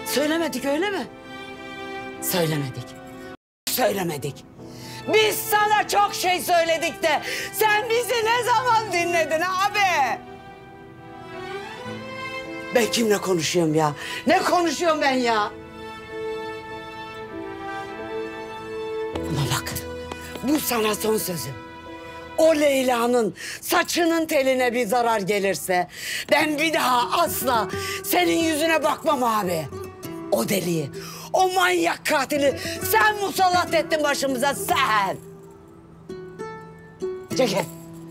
Söylemedik öyle mi? Söylemedik. Söylemedik. Biz sana çok şey söyledik de sen bizi ne zaman dinledin abi? Ben kimle konuşuyorum ya? Ne konuşuyorum ben ya? Ama bak bu sana son sözüm. O Leyla'nın saçının teline bir zarar gelirse ben bir daha asla senin yüzüne bakmam abi. O deliyi, o manyak katili sen musallat ettin başımıza sen. Çekil,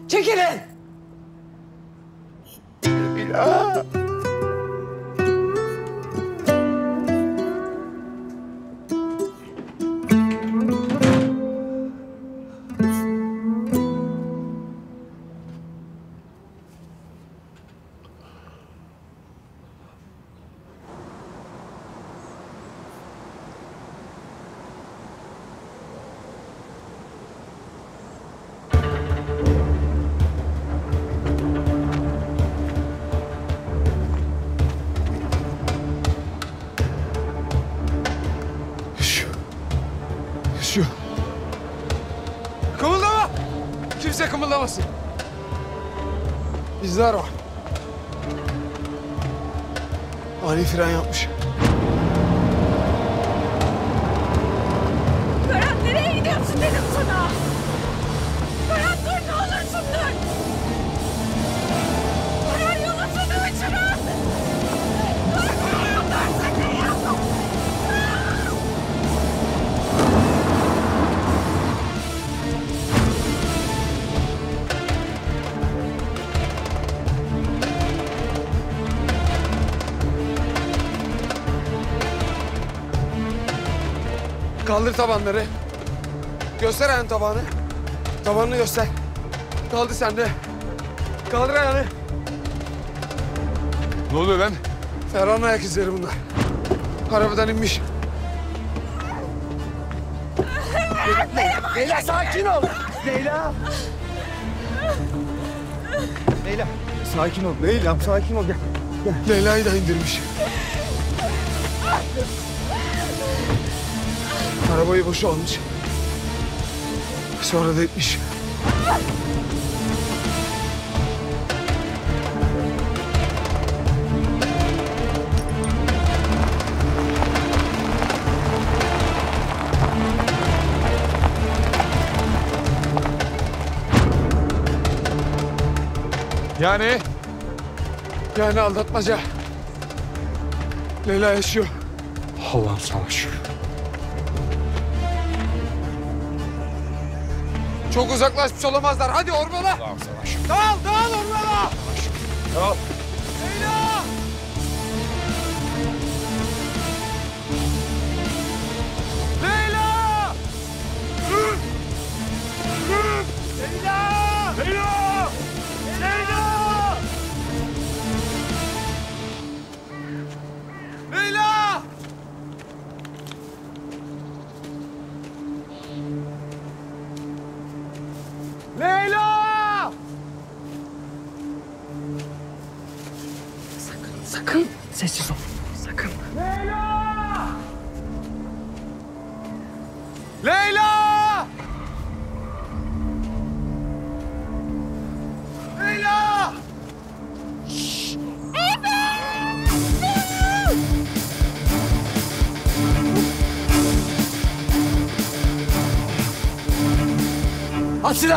çekilin. Ya. Kaldır tabanları. Göster ayağını tabanı. Tabanını göster. Kaldır sen de. Kaldır ayağını. Ne oluyor lan? Ferhan'ın ayak izleri bunlar. Arabadan inmiş. Leyla sakin ol. Leyla. Leyla. Sakin ol. Leyla sakin ol. Gel. Leyla'yı da indirmiş. Arabayı boşa almış. Sonra da etmiş. Yani? Yani aldatmaca. Leyla yaşıyor. Allah'ım sana. Çok uzaklaşmış olamazlar. Hadi ormana. Sana şükür. Dağıl, dağıl ormana. Tamam. Leyla!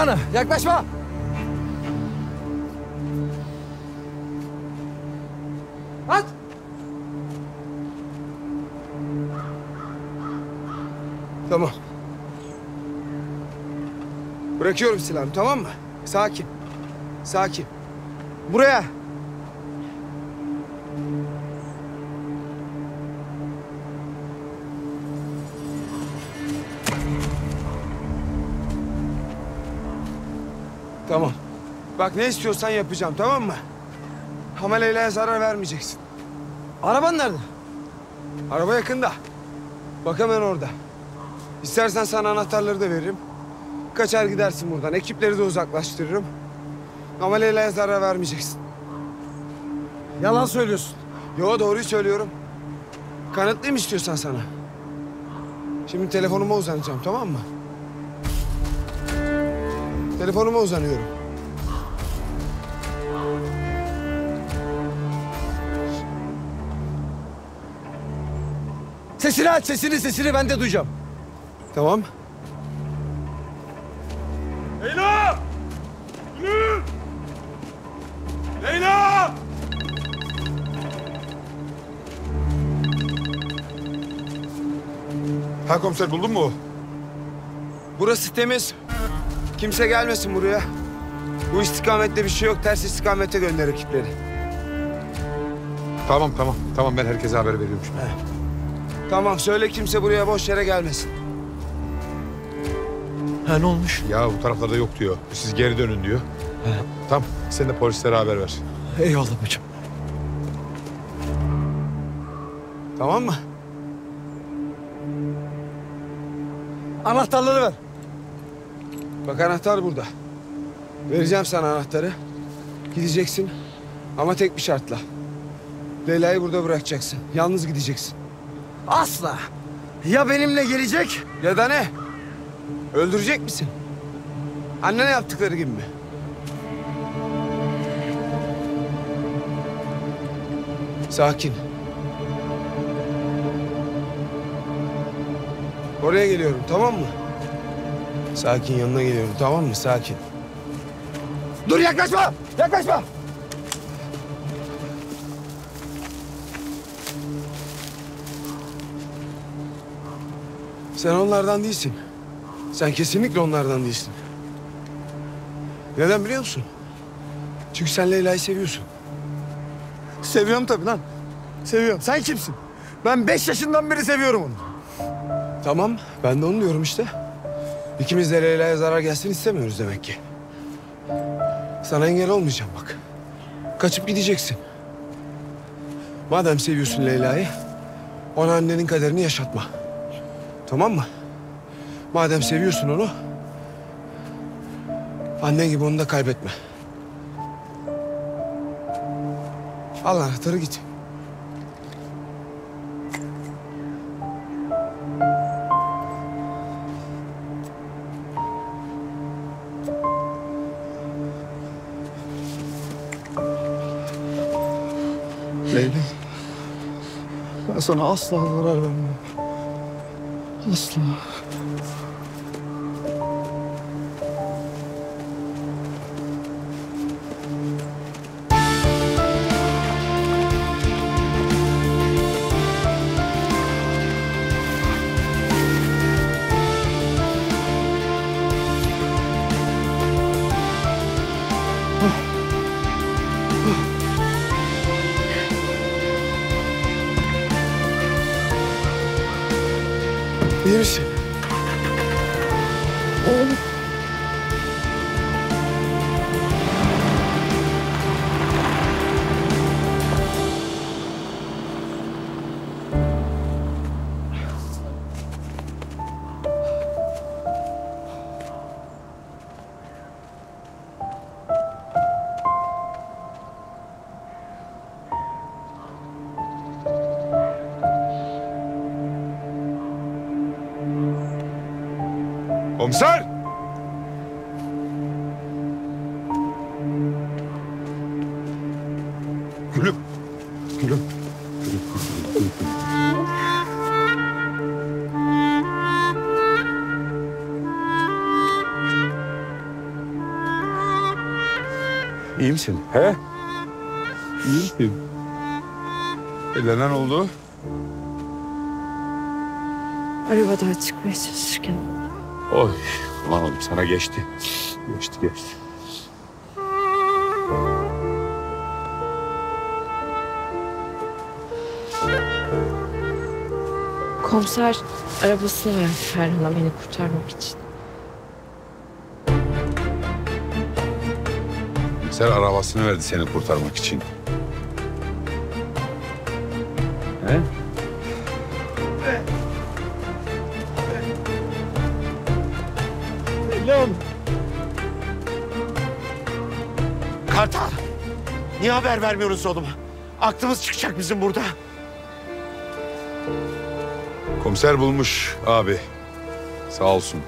At silahını. Yaklaşma. At! Tamam. Bırakıyorum silahımı tamam mı? Sakin. Sakin. Buraya. Bak ne istiyorsan yapacağım tamam mı? Ama Leyla'ya zarar vermeyeceksin. Araban nerede? Araba yakında. Bak hemen orada. İstersen sana anahtarları da veririm. Kaçar gidersin buradan. Ekipleri de uzaklaştırırım. Ama Leyla'ya zarar vermeyeceksin. Yalan söylüyorsun. Yo doğruyu söylüyorum. Kanıtlayayım istiyorsan sana. Şimdi telefonuma uzanacağım tamam mı? Telefonuma uzanıyorum. Sesini aç sesini sesini ben de duyacağım. Tamam. Leyla! Gülüm! Leyla! Ha komiser buldun mu? Burası temiz. Kimse gelmesin buraya. Bu istikamette bir şey yok. Ters istikamete gönder ekipleri. Tamam tamam. Tamam ben herkese haber veriyorum şimdi. Tamam söyle kimse buraya boş yere gelmesin. Ha ne olmuş? Ya bu taraflarda yok diyor. Siz geri dönün diyor. Tamam sen de polislere haber ver. Eyvallah bacım. Tamam mı? Anahtarları ver. Bak anahtar burada. Vereceğim sana anahtarı. Gideceksin ama tek bir şartla. Leyla'yı burada bırakacaksın. Yalnız gideceksin. Asla. Ya benimle gelecek? Ya da ne? Öldürecek misin? Annene yaptıkları gibi mi? Sakin. Oraya geliyorum tamam mı? Sakin yanına geliyorum tamam mı? Sakin. Dur yaklaşma. Yaklaşma. Sen onlardan değilsin. Sen kesinlikle onlardan değilsin. Neden biliyor musun? Çünkü sen Leyla'yı seviyorsun. Seviyorum tabii lan. Seviyorum. Sen kimsin? Ben beş yaşından beri seviyorum onu. Tamam, ben de onu diyorum işte. İkimiz de Leyla'ya zarar gelsin istemiyoruz demek ki. Sana engel olmayacağım bak. Kaçıp gideceksin. Madem seviyorsun Leyla'yı, ona annenin kaderini yaşatma. Tamam mı? Madem seviyorsun onu, annen gibi onu da kaybetme. Al anahtarı git. Leyla. Ben sana asla zarar vermem. Asla. Misin? He? İyi misin? Ellerine ne oldu? Arabadan çıkmaya çalışırken. Oy, aman oğlum sana geçti. Geçti geçti. Komiser arabasını verdi Ferhan'a beni kurtarmak için. Sen arabasını verdi seni kurtarmak için. He? Leyla Kartal. Niye haber vermiyoruz oğlum? Aklımız çıkacak bizim burada. Komiser bulmuş abi. Sağ olsun.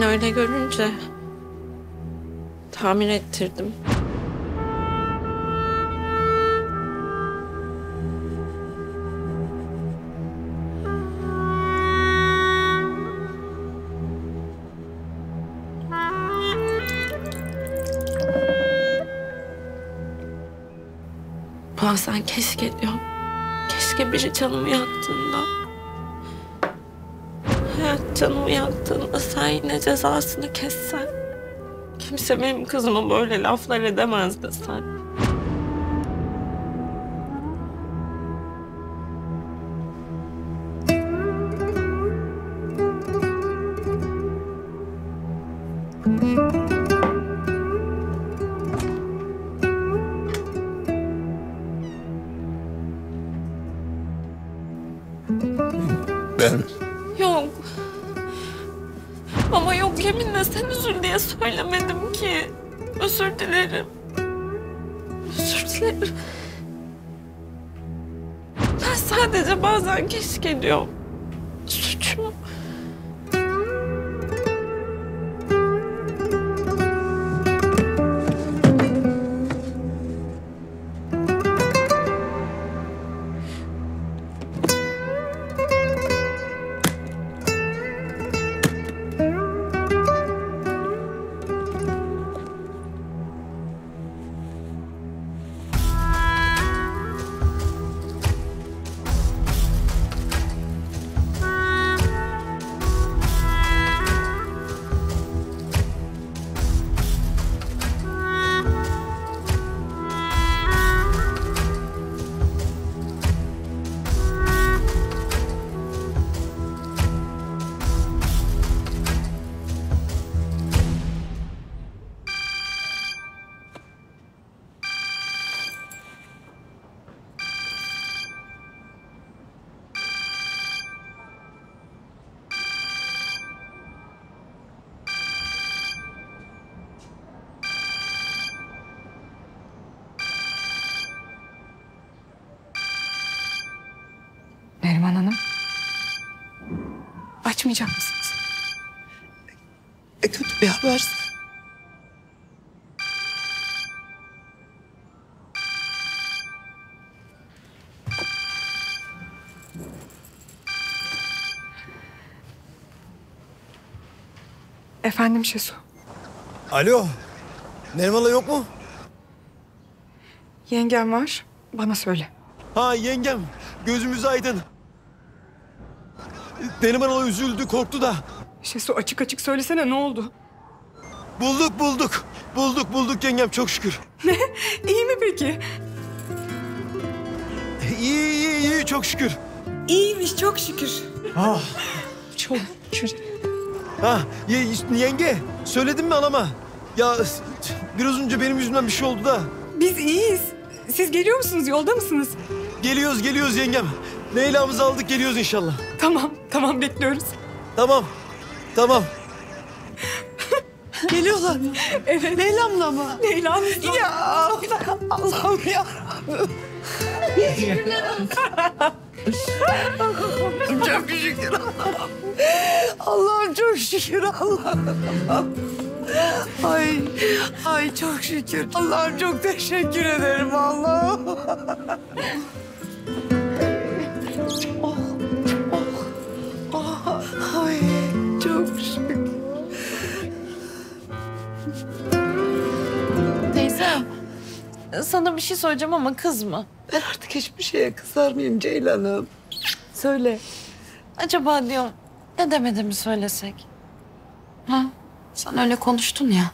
Ben öyle görünce tamir ettirdim. Bazen keşke diyorum. Keşke biri canımı yaktığında. Hayat canımı yaktığında sen yine cezasını kessen. Kimse benim kızıma böyle laflar edemez desen. Efendim Şesu. Alo. Neriman'la yok mu? Yengem var. Bana söyle. Ha yengem. Gözümüz aydın. Neriman ona üzüldü, korktu da. Şesu açık açık söylesene ne oldu? Bulduk, bulduk. Bulduk, bulduk yengem çok şükür. Ne? İyi mi peki? İyi, iyi, iyi çok şükür. İyiymiş çok şükür. Ah. Çok şükür. Ha ye- yenge söyledin mi anama? Ya biraz önce benim yüzümden bir şey oldu da. Biz iyiyiz. Siz geliyor musunuz? Yolda mısınız? Geliyoruz geliyoruz yengem. Leyla'mızı aldık geliyoruz inşallah. Tamam, tamam bekliyoruz. Tamam, tamam. Geliyorlar mı? Evet. Leyla'mla mı? Leyla'nız Ya Allah'ım ya. çok şükür Allah'ım çok şükür Allah'ım. Ay, ay çok şükür. Allah'ım çok teşekkür ederim Allah'ım. Oh, oh, oh. Ay çok şükür. Teyzem. Sana bir şey söyleyeceğim ama kızma. Ben artık hiçbir şeye kızar mıyım Ceylan'ım? Söyle. Acaba diyorum ne demediğimi söylesek? Ha? Sen öyle konuştun ya.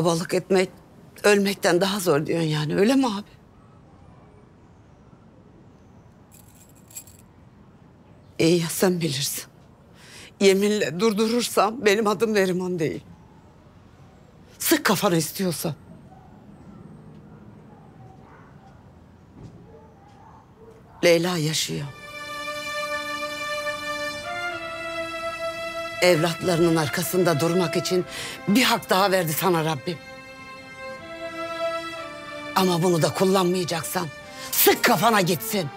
Babalık etmek ölmekten daha zor diyorsun yani öyle mi abi? İyi ya sen bilirsin. Yeminle durdurursam benim adım Neriman değil. Sık kafana istiyorsan. Leyla yaşıyor. Evlatlarının arkasında durmak için bir hak daha verdi sana Rabbim. Ama bunu da kullanmayacaksan sık kafana gitsin.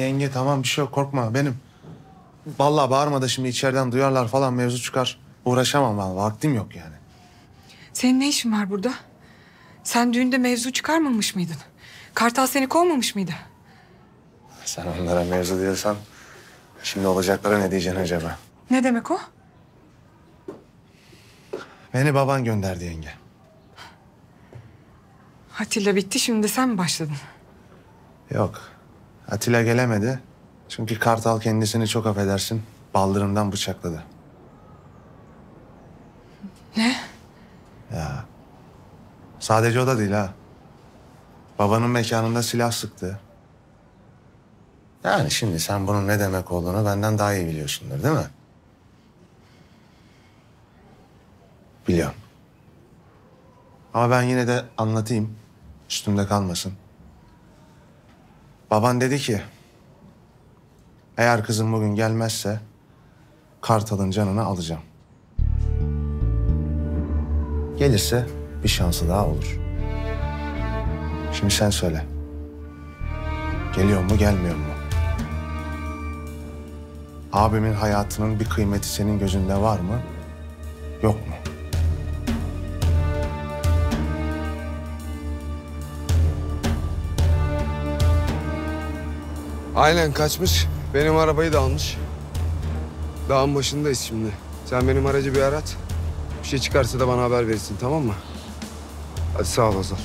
Yenge tamam bir şey yok korkma benim. Vallahi bağırma da şimdi içeriden duyarlar falan mevzu çıkar. Uğraşamam vallahi vaktim yok yani. Senin ne işin var burada? Sen düğünde mevzu çıkarmamış mıydın? Kartal seni kovmamış mıydı? Sen onlara mevzu diyorsan şimdi olacaklara ne diyeceksin acaba? Ne demek o? Beni baban gönderdi yenge. Atilla bitti şimdi de sen mi başladın? Yok. Atilla gelemedi. Çünkü Kartal kendisini çok affedersin baldırından bıçakladı. Ne? Ya. Sadece o da değil ha. Babanın mekanında silah sıktı. Yani şimdi sen bunun ne demek olduğunu benden daha iyi biliyorsundur değil mi? Biliyorum. Ama ben yine de anlatayım. Üstümde kalmasın. Baban dedi ki... Eğer kızım bugün gelmezse... Kartal'ın canını alacağım. Gelirse bir şansı daha olur. Şimdi sen söyle. Geliyor mu gelmiyor mu? Abimin hayatının bir kıymeti senin gözünde var mı? Yok mu? Aynen kaçmış. Benim arabayı da almış. Dağın başındayız şimdi. Sen benim aracı bir arat. Bir şey çıkarsa da bana haber verirsin tamam mı? Hadi sağ ol Hazal.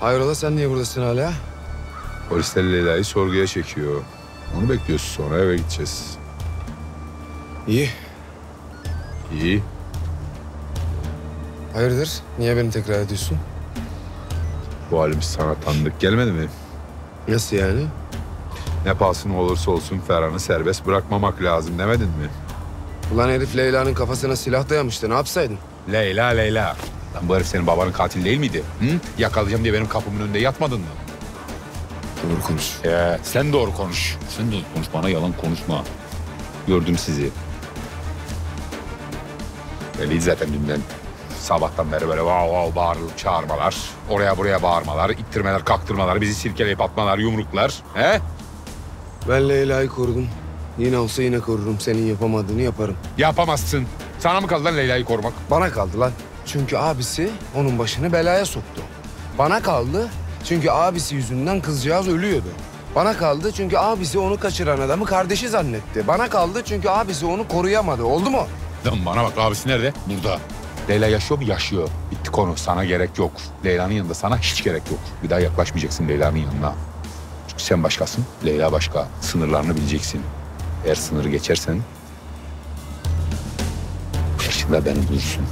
Hayrola sen niye buradasın hala? Polisler Leyla'yı sorguya çekiyor. Onu bekliyoruz sonra eve gideceğiz. İyi. İyi. Hayırdır? Niye beni tekrar ediyorsun? Bu halimiz sana tanıdık gelmedi mi? Nasıl yani? Ne pahasına olursa olsun Ferhan'ı serbest bırakmamak lazım demedin mi? Ulan herif Leyla'nın kafasına silah dayamıştı. Ne yapsaydın? Leyla Leyla. Lan bu herif senin babanın katil değil miydi? Hı? Yakalayacağım diye benim kapımın önünde yatmadın mı? Doğru konuş. Ee, sen doğru konuş. Sen doğru konuş. Bana yalan konuşma. Gördüm sizi. Belliydi zaten dünden. Sabahtan beri böyle vav vav bağırıp çağırmalar. Oraya buraya bağırmalar, ittirmeler, kaktırmalar, bizi sirkeleyip atmalar, yumruklar. He? Ben Leyla'yı korudum. Yine olsa yine korurum. Senin yapamadığını yaparım. Yapamazsın. Sana mı kaldı lan Leyla'yı korumak? Bana kaldı lan. Çünkü abisi onun başını belaya soktu. Bana kaldı çünkü abisi yüzünden kızcağız ölüyordu. Bana kaldı çünkü abisi onu kaçıran adamı kardeşi zannetti. Bana kaldı çünkü abisi onu koruyamadı. Oldu mu? Lan bana bak abisi nerede? Burada. Leyla yaşıyor mu? Yaşıyor. Bitti konu. Sana gerek yok. Leyla'nın yanında sana hiç gerek yok. Bir daha yaklaşmayacaksın Leyla'nın yanına. Çünkü sen başkasın, Leyla başka. Sınırlarını bileceksin. Eğer sınırı geçersen... ...karşında beni bulursun.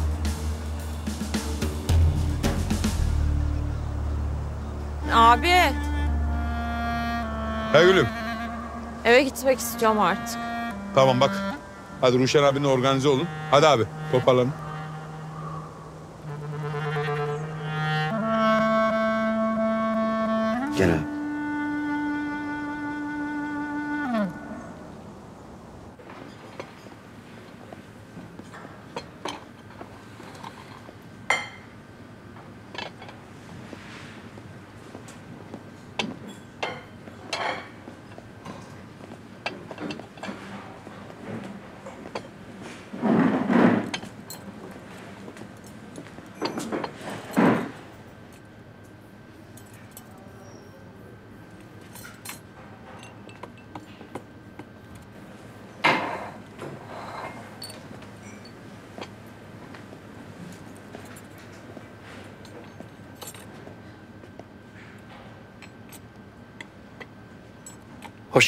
Abi He gülüm. eve gitmek istiyorum artık. Tamam bak. Hadi Ruşen abinle organize olun. Hadi abi toparlanın. Gel.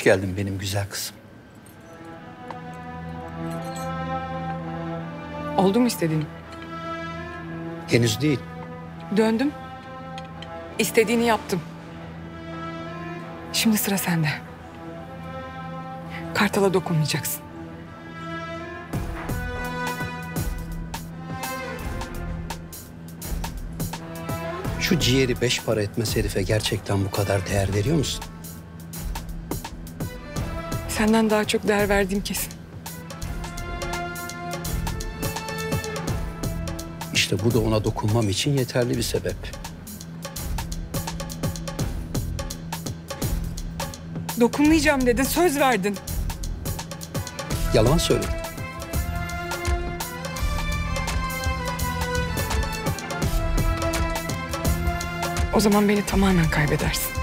Hoş geldin benim güzel kızım. Oldu mu istediğin? Henüz değil. Döndüm. İstediğini yaptım. Şimdi sıra sende. Kartal'a dokunmayacaksın. Şu ciğeri beş para etmez herife gerçekten bu kadar değer veriyor musun? Senden daha çok değer verdiğim kesin. İşte bu da ona dokunmam için yeterli bir sebep. Dokunmayacağım dedin, söz verdin. Yalan söyledin. O zaman beni tamamen kaybedersin.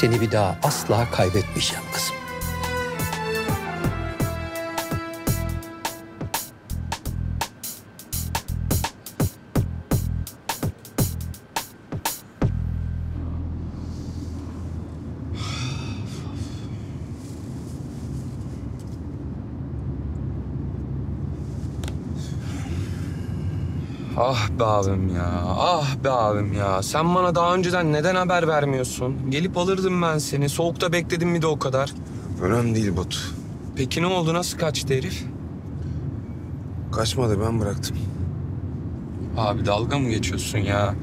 Seni bir daha asla kaybetmeyeceğim kızım. Ah be abim ya, ah be abim ya. Sen bana daha önceden neden haber vermiyorsun? Gelip alırdım ben seni. Soğukta bekledim mi de o kadar. Önemli değil Bot. Peki ne oldu? Nasıl kaçtı herif? Kaçmadı, ben bıraktım. Abi dalga mı geçiyorsun ya?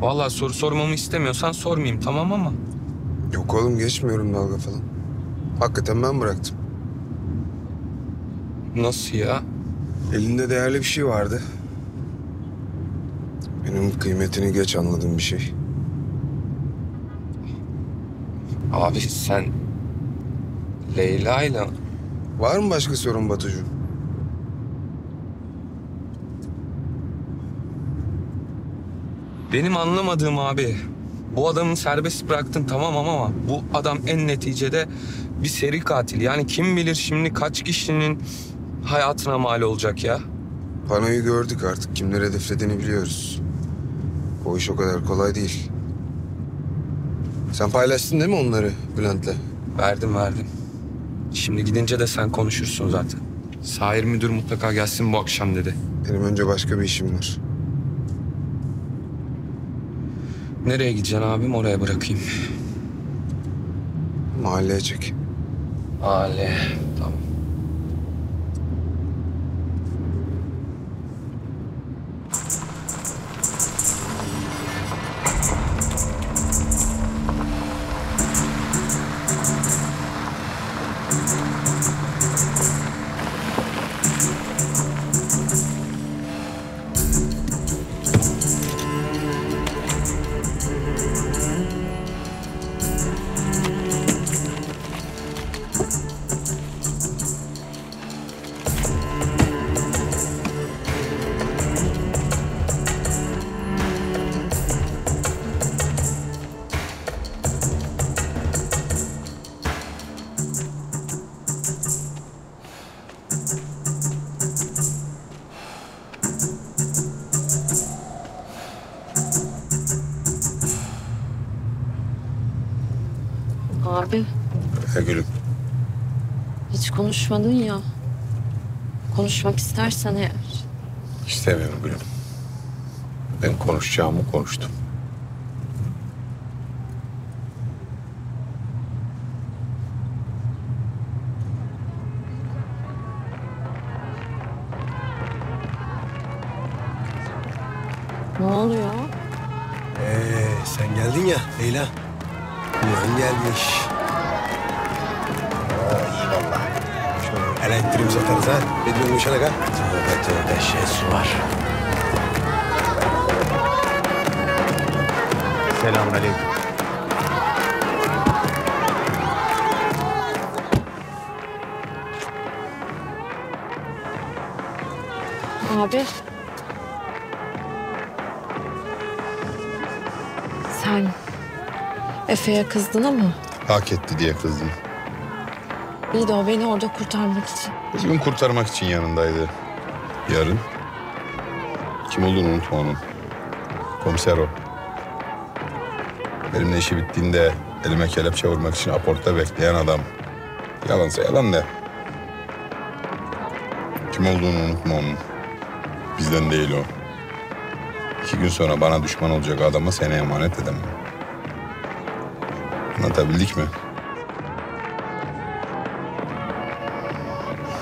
Vallahi soru sormamı istemiyorsan sormayayım tamam ama. Yok oğlum geçmiyorum dalga falan. Hakikaten ben bıraktım. Nasıl ya? Elinde değerli bir şey vardı. Benim kıymetini geç anladığım bir şey. Abi sen Leyla'yla Var mı başka sorun Batucuğum? benim anlamadığım abi bu adamı serbest bıraktın tamam ama bu adam en neticede bir seri katil. Yani kim bilir şimdi kaç kişinin hayatına mal olacak ya. Panoyu gördük artık. Kimleri hedeflediğini biliyoruz. O iş o kadar kolay değil. Sen paylaştın değil mi onları Bülent'le? Verdim verdim. Şimdi gidince de sen konuşursun zaten. Sahir müdür mutlaka gelsin bu akşam dedi. Benim önce başka bir işim var. Nereye gideceksin abim oraya bırakayım. Mahalleye çek. Ale konuşmadın ya. Konuşmak istersen eğer. İstemiyorum gülüm. Ben konuşacağımı konuştum. Var. Selamun aleyküm. Abi. Sen Efe'ye kızdın ama Hak etti diye kızdım. iyi de o beni orada kurtarmak için. Bugün kurtarmak için yanındaydı. Yarın kim olduğunu unutma onun. Komiser o. Benimle işi bittiğinde elime kelepçe vurmak için aportta bekleyen adam. Yalansa yalan de. Kim olduğunu unutma onun. Bizden değil o. İki gün sonra bana düşman olacak adama seni emanet edemem. Anlatabildik mi?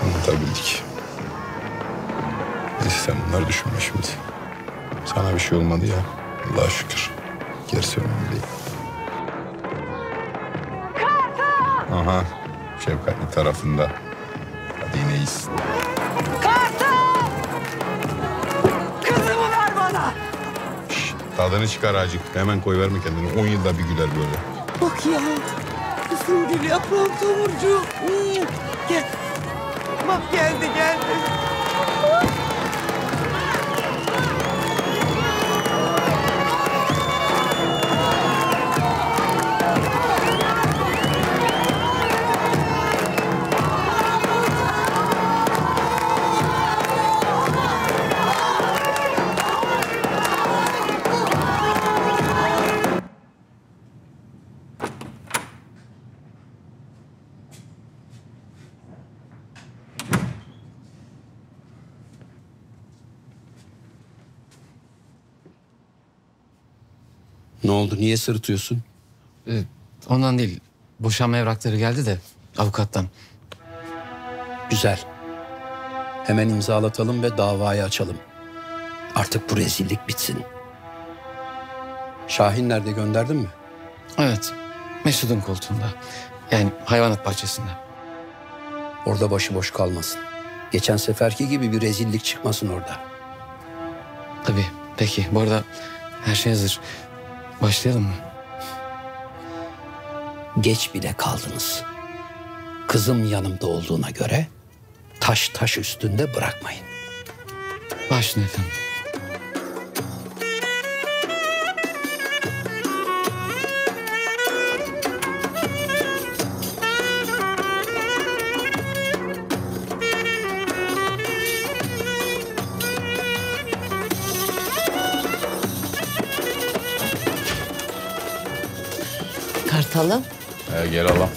Anlatabildik. Neyse sen bunları düşünme şimdi. Sana bir şey olmadı ya. Allah'a şükür. Gerisi önemli değil. Aha. Şefkatli tarafında. Hadi yine iyisin. Kartal! Kızımı ver bana! Tadını çıkar acık. Hemen koy verme kendini. On yılda bir güler böyle. Bak ya. Kızım gül yaprağım tomurcuğum. Gel. Bak geldi geldi. Oldu? Niye sırıtıyorsun? Ee, ondan değil. Boşanma evrakları geldi de avukattan. Güzel. Hemen imzalatalım ve davayı açalım. Artık bu rezillik bitsin. Şahin nerede gönderdin mi? Evet. Mesut'un koltuğunda. Yani hayvanat bahçesinde. Orada başıboş kalmasın. Geçen seferki gibi bir rezillik çıkmasın orada. Tabii. Peki. Bu arada her şey hazır. Başlayalım mı? Geç bile kaldınız. Kızım yanımda olduğuna göre taş taş üstünde bırakmayın. Başlayın Kartalım. He, gel Allah.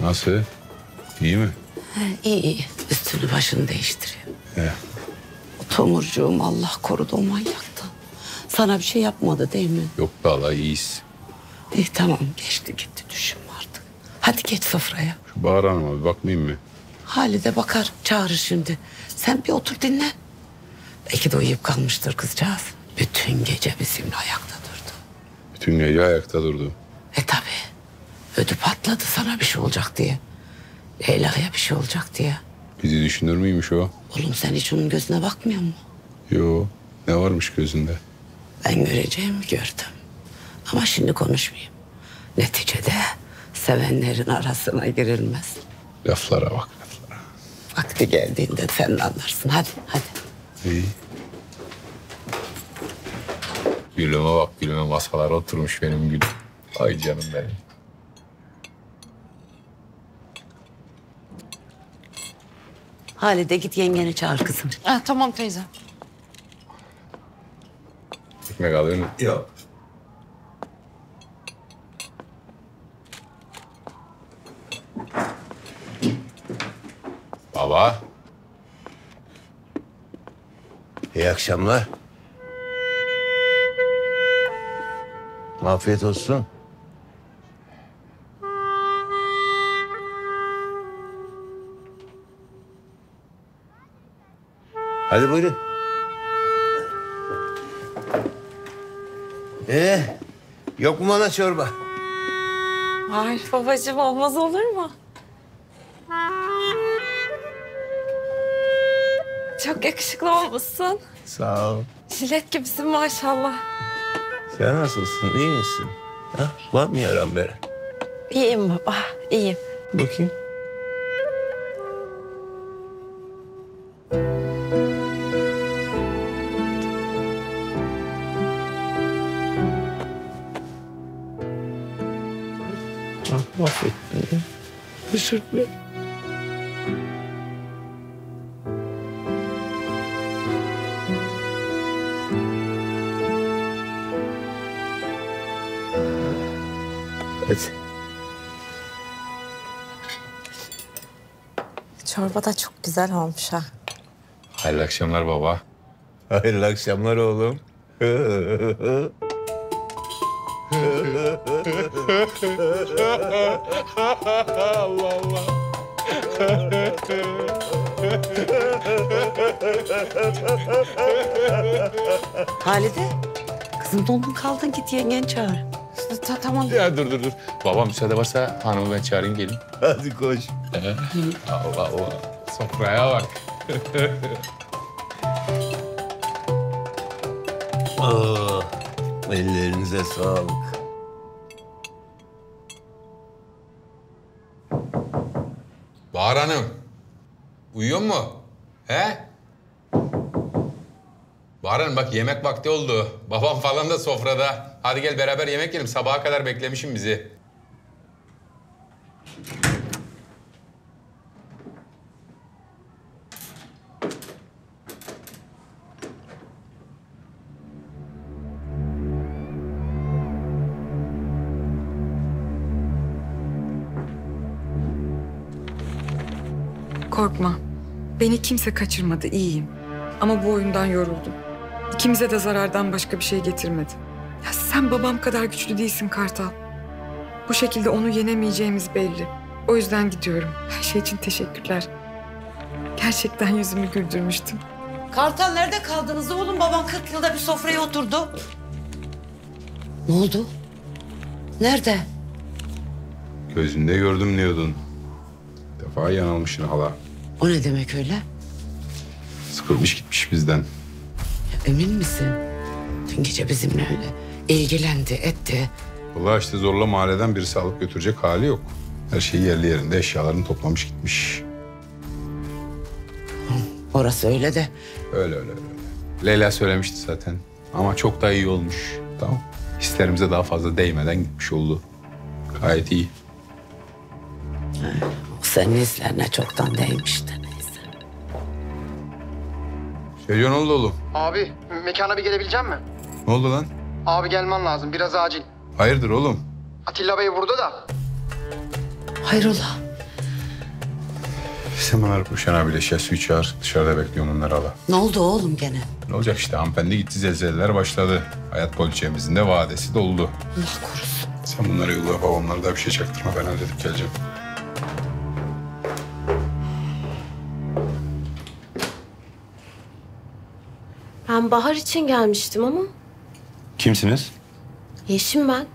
Nasıl? İyi mi? He, iyi iyi. Üstünü başını değiştiriyor. He. Tomurcuğum Allah korudu o manyaktan. Sana bir şey yapmadı değil mi? Yok be Allah iyiyiz. İyi tamam geçti gitti düşünme artık. Hadi geç sofraya. Şu Bahar Hanım'a bir bakmayayım mı? Halide bakar çağırır şimdi. Sen bir otur dinle. Belki de uyuyup kalmıştır kızcağız. Bütün gece bizimle durdu. Bütün gece ayakta durdu. E tabi. Ödü patladı sana bir şey olacak diye. Leyla'ya bir şey olacak diye. Bizi düşünür müymüş o? Oğlum sen hiç onun gözüne bakmıyor musun? Yo. Ne varmış gözünde? Ben göreceğimi gördüm. Ama şimdi konuşmayayım. Neticede sevenlerin arasına girilmez. Laflara bak. Vakti geldiğinde sen anlarsın. Hadi hadi. İyi. Gülüme bak gülüme masalara oturmuş benim gülüm. Ay canım benim. Halide git yengeni çağır kızım. Ha, tamam teyze. Ekmek alıyor musun? Yok. Baba. İyi akşamlar. Afiyet olsun. Hadi buyurun. Ee, yok mu bana çorba? Ay babacığım olmaz olur mu? Çok yakışıklı olmuşsun. Sağ ol. Jilet gibisin maşallah. Sen nasılsın? İyi misin? Ha? Var mı yaran beri? İyiyim baba, iyiyim. Bakayım. Ah, affettim. Özür Hadi. Çorba da çok güzel olmuş ha. Hayırlı akşamlar baba. Hayırlı akşamlar oğlum. Allah Allah. Halide. Kızım dondun kaldın git yengen çağır. Tamam. Ya dur dur dur. Baba müsaade varsa hanımı ben çağırayım gelin. Hadi koş. Allah Allah. Sofraya bak. Oh, ellerinize sağlık. Bahar Hanım. Uyuyor mu? He? Bahar Hanım bak yemek vakti oldu. Babam falan da sofrada. Hadi gel beraber yemek yiyelim. Sabaha kadar beklemişim bizi. Korkma. Beni kimse kaçırmadı, iyiyim. Ama bu oyundan yoruldum. İkimize de zarardan başka bir şey getirmedi. Ya sen babam kadar güçlü değilsin Kartal. Bu şekilde onu yenemeyeceğimiz belli. O yüzden gidiyorum. Her şey için teşekkürler. Gerçekten yüzümü güldürmüştüm. Kartal nerede kaldınız oğlum? Baban 40 yılda bir sofraya oturdu. Ne oldu? Nerede? Gözünde gördüm diyordun. Bir defa yanılmışsın hala. O ne demek öyle? Sıkılmış gitmiş bizden. Emin misin? Dün gece bizimle öyle ilgilendi, etti. Vallahi işte zorla mahalleden birisi alıp götürecek hali yok. Her şeyi yerli yerinde eşyalarını toplamış gitmiş. Orası öyle de. Öyle öyle öyle. Leyla söylemişti zaten. Ama çok daha iyi olmuş. Tamam. Hislerimize daha fazla değmeden gitmiş oldu. Gayet iyi. Senin hislerine çoktan değmişti. Şeycan oldu oğlum. Abi mekana bir gelebilecek mi? Ne oldu lan? Abi gelmen lazım biraz acil. Hayırdır oğlum? Atilla Bey burada da. Hayrola? Sen bana Ruşen abiyle şey suyu çağır. Dışarıda bekliyorum onları hala. Ne oldu oğlum gene? Ne olacak işte hanımefendi gitti zelzeleler başladı. Hayat poliçemizin de vadesi doldu. Allah korusun. Sen bunları yolla babamlara da bir şey çaktırma ben halledip geleceğim. Ben Bahar için gelmiştim ama Kimsiniz? Yeşim ben.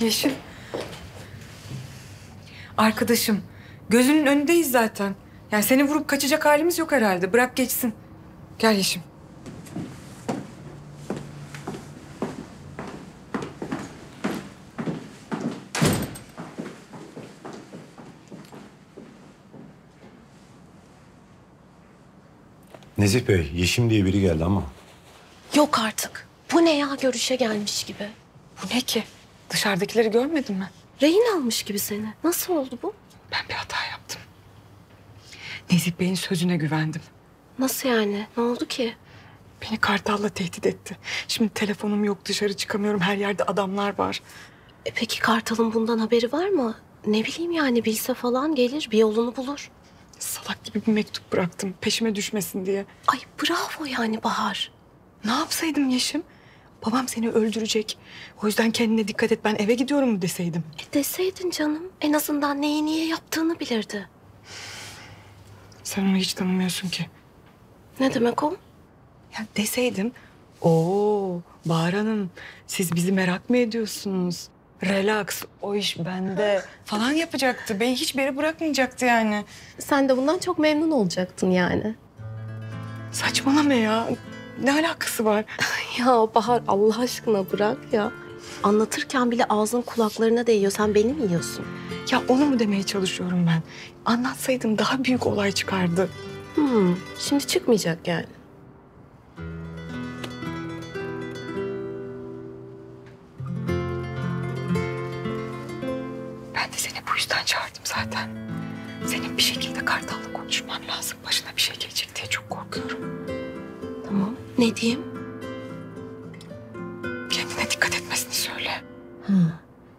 Yeşim. Arkadaşım. Gözünün önündeyiz zaten. Yani seni vurup kaçacak halimiz yok herhalde. Bırak geçsin. Gel Yeşim. Nezih Bey, Yeşim diye biri geldi ama. Yok artık. Bu ne ya görüşe gelmiş gibi. Bu ne ki? Dışarıdakileri görmedin mi? Rehin almış gibi seni. Nasıl oldu bu? Ben bir hata yaptım. Nezih Bey'in sözüne güvendim. Nasıl yani? Ne oldu ki? Beni Kartal'la tehdit etti. Şimdi telefonum yok dışarı çıkamıyorum. Her yerde adamlar var. E peki Kartal'ın bundan haberi var mı? Ne bileyim yani bilse falan gelir bir yolunu bulur. Salak gibi bir mektup bıraktım peşime düşmesin diye. Ay bravo yani Bahar. Ne yapsaydım Yeşim? Babam seni öldürecek. O yüzden kendine dikkat et ben eve gidiyorum mu deseydim. E deseydin canım. En azından neyi niye yaptığını bilirdi. Sen onu hiç tanımıyorsun ki. Ne demek o? Ya deseydim. Oo Bahar Hanım siz bizi merak mı ediyorsunuz? Relax o iş bende falan yapacaktı. Beni hiçbir yere bırakmayacaktı yani. Sen de bundan çok memnun olacaktın yani. Saçmalama ya. Ne alakası var? Ya Bahar Allah aşkına bırak ya. Anlatırken bile ağzın kulaklarına değiyor. Sen beni mi yiyorsun? Ya onu mu demeye çalışıyorum ben? Anlatsaydım daha büyük olay çıkardı. Hmm, şimdi çıkmayacak yani. Zaten. Senin bir şekilde Kartal'la konuşman lazım. Başına bir şey gelecek diye çok korkuyorum. Tamam. Ne diyeyim? Kendine dikkat etmesini söyle. Hı.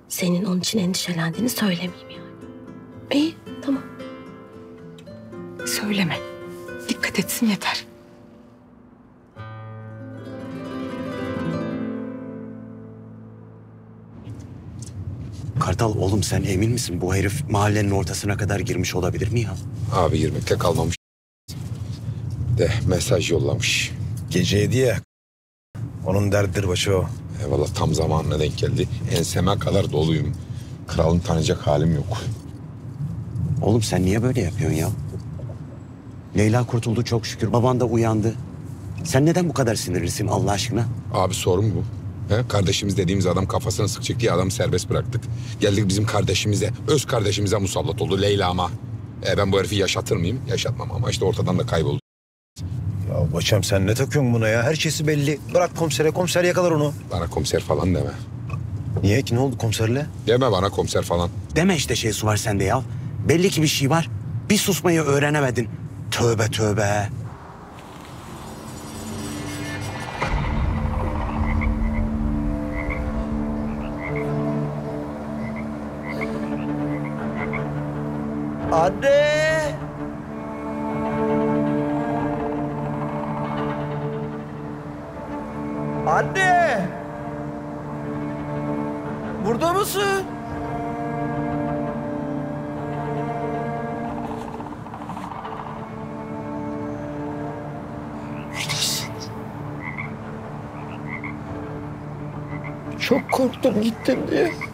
Senin onun için endişelendiğini söylemeyeyim yani. İyi, tamam. Söyleme. Dikkat etsin yeter. Kartal oğlum sen emin misin? Bu herif mahallenin ortasına kadar girmiş olabilir mi ya? Abi girmekte kalmamış. De mesaj yollamış. Gece yedi ya. Onun derdidir başı o. Eyvallah tam zamanına denk geldi. Enseme kadar doluyum. Kralın tanıyacak halim yok. Oğlum sen niye böyle yapıyorsun ya? Leyla kurtuldu çok şükür. Baban da uyandı. Sen neden bu kadar sinirlisin Allah aşkına? Abi sorun bu. He? Kardeşimiz dediğimiz adam kafasını sıkacak diye adamı serbest bıraktık. Geldik bizim kardeşimize, öz kardeşimize musallat oldu Leyla'ma. E ben bu herifi yaşatır mıyım? Yaşatmam ama işte ortadan da kayboldu. Ya Başam sen ne takıyorsun buna ya? Her şeysi belli. Bırak komisere, komiser yakalar onu. Bana komiser falan deme. Niye ki ne oldu komiserle? Deme bana komiser falan. Deme işte şey su var sende ya. Belli ki bir şey var. Bir susmayı öğrenemedin. Tövbe tövbe. Anne! Anne! Burada mısın? Çok korktum gittim diye.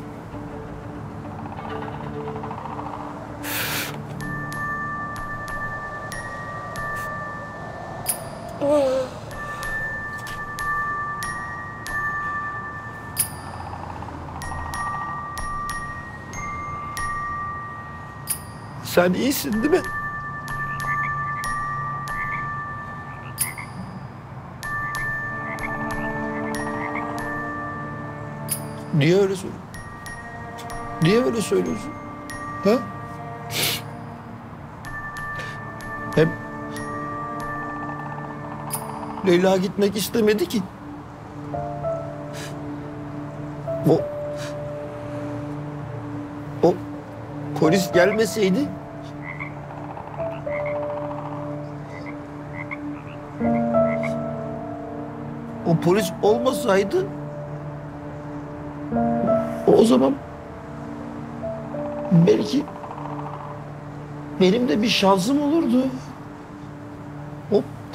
Sen iyisin değil mi? Niye öyle söylüyorsun? Niye öyle söylüyorsun? Ha? Leyla gitmek istemedi ki. O o polis gelmeseydi o polis olmasaydı o zaman belki benim de bir şansım olurdu.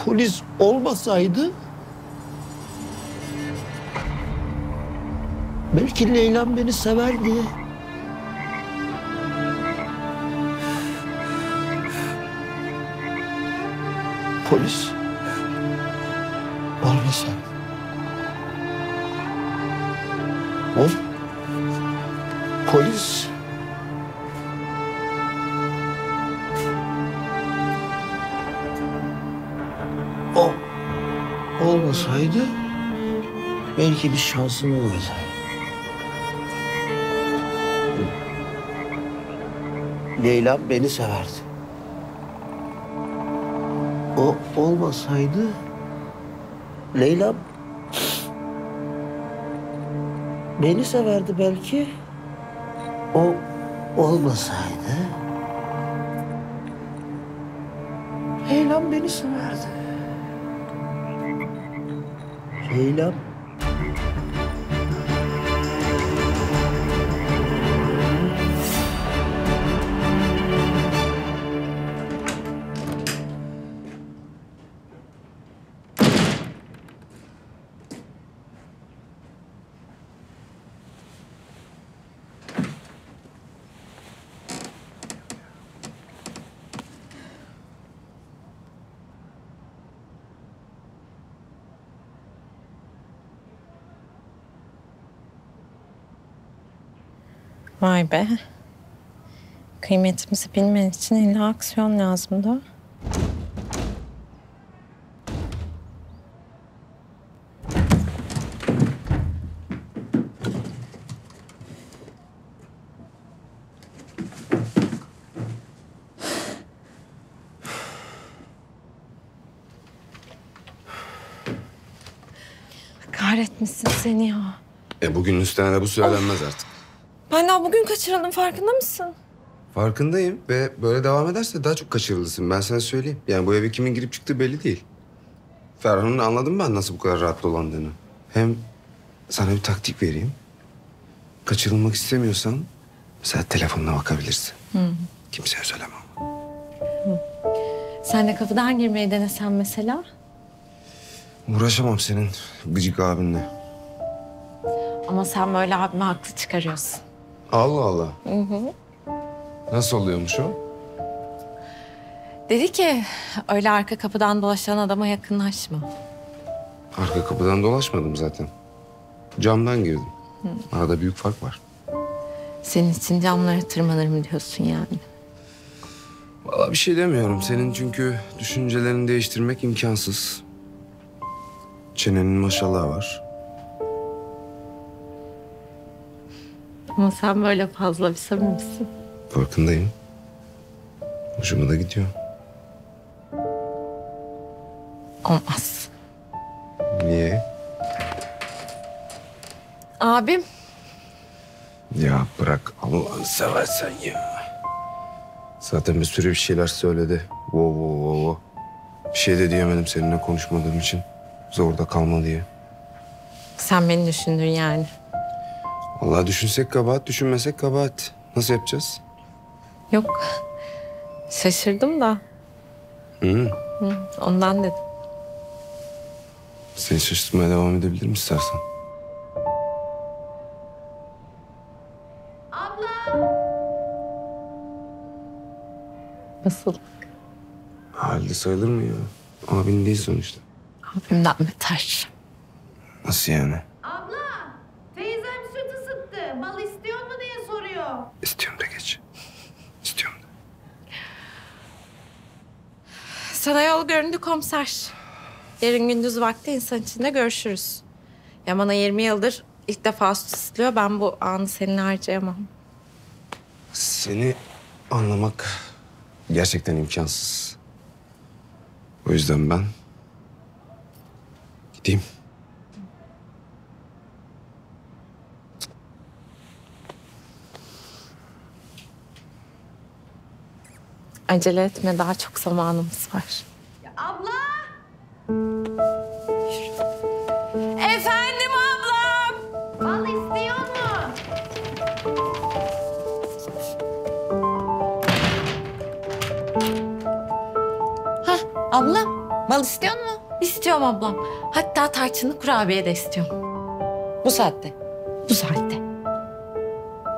Polis olmasaydı belki Leyla'm beni severdi. Polis olmasa o polis olmasaydı belki bir şansım olurdu. Leyla beni severdi. O olmasaydı Leyla beni severdi belki. O olmasaydı Leyla'm beni severdi. Leyla'm Vay be. Kıymetimizi bilmen için illa aksiyon lazımdı. Kahretmişsin seni ya. E bugün üstüne bu söylenmez artık. Bugün kaçırıldım farkında mısın? Farkındayım ve böyle devam ederse daha çok kaçırılırsın. Ben sana söyleyeyim. Yani bu eve kimin girip çıktığı belli değil. Ferhan'ın anladım ben nasıl bu kadar rahat dolandığını. Hem sana bir taktik vereyim. Kaçırılmak istemiyorsan mesela telefonuna bakabilirsin. Hı. Kimseye söylemem. Sen de kapıdan girmeyi denesen mesela. Uğraşamam senin gıcık abinle. Ama sen böyle abime haklı çıkarıyorsun. Allah Allah. Hı hı. Nasıl oluyormuş o? Dedi ki öyle arka kapıdan dolaşan adama yakınlaşma. Arka kapıdan dolaşmadım zaten. Camdan girdim. Hı. Arada büyük fark var. Senin için camlara tırmanırım diyorsun yani. Vallahi bir şey demiyorum. Senin çünkü düşüncelerini değiştirmek imkansız. Çenenin maşallahı var. Ama sen böyle fazla bir samimisin. Farkındayım. Hoşuma da gidiyor. Olmaz. Niye? Abim Ya bırak Allah'ını seversen ya. Zaten bir sürü bir şeyler söyledi. Wo wo wo wo. Bir şey de diyemedim seninle konuşmadığım için. Zorda kalma diye. sen beni düşündün yani. Vallahi düşünsek kabahat, düşünmesek kabahat. Nasıl yapacağız? Yok. Şaşırdım da. Hı. Hı, ondan dedim. Seni şaşırtmaya devam edebilirim istersen. Nasıl? Halde sayılır mı ya? Abin değil sonuçta. Abimden beter. Nasıl yani? Abla, teyzem süt ısıttı. Bal istiyor mu diye soruyor. İstiyorum da geç. İstiyorum da. Sana yol göründü komiser. Yarın gündüz vakti insan içinde görüşürüz. Ya bana 20 yıldır ilk defa ısıtılıyor. Ben bu anı seninle harcayamam. Seni anlamak gerçekten imkansız. O yüzden ben gideyim. Acele etme daha çok zamanımız var. Abla! Efendim ablam. Bal istiyor mu? Hah ablam bal istiyor mu? İstiyorum ablam. Hatta tarçınlı kurabiye de istiyorum. Bu saatte. Bu saatte.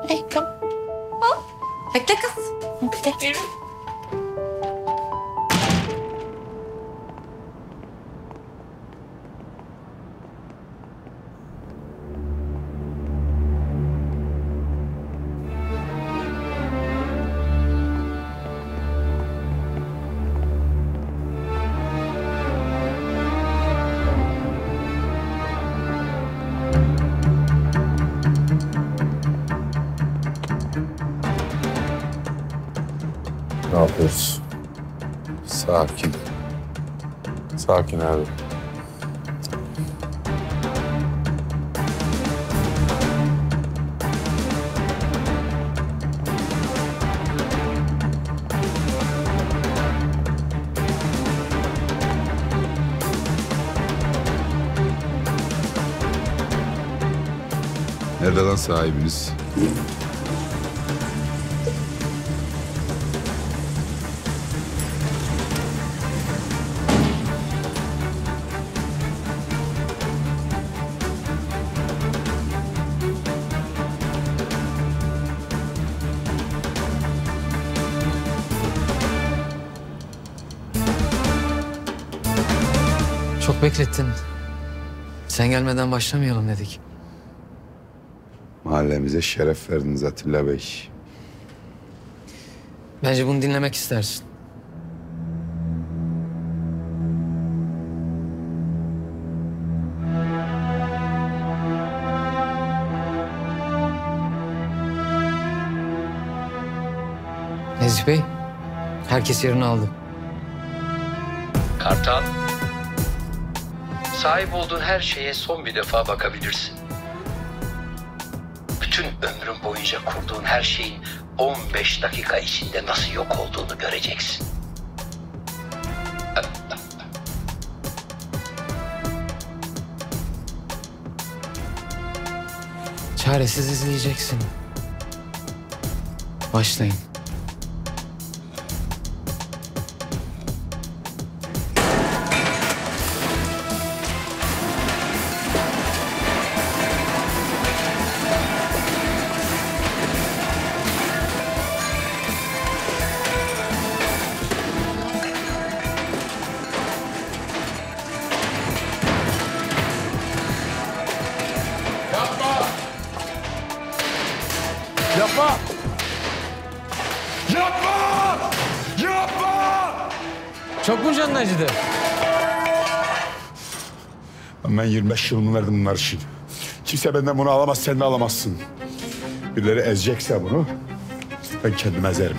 Ey tamam. Al. Bekle kız. Bekle. Ne Sakin abi. Nerede sahibiniz? Beklettin. Sen gelmeden başlamayalım dedik. Mahallemize şeref verdiniz Atilla Bey. Bence bunu dinlemek istersin. Nezih Bey, herkes yerini aldı. Kartal. Sahip olduğun her şeye son bir defa bakabilirsin. Bütün ömrün boyunca kurduğun her şeyin 15 dakika içinde nasıl yok olduğunu göreceksin. Çaresiz izleyeceksin. Başlayın. Ben 25 yılımı verdim bunlar için. Kimse benden bunu alamaz, sen de alamazsın. Birileri ezecekse bunu, ben kendim ezerim.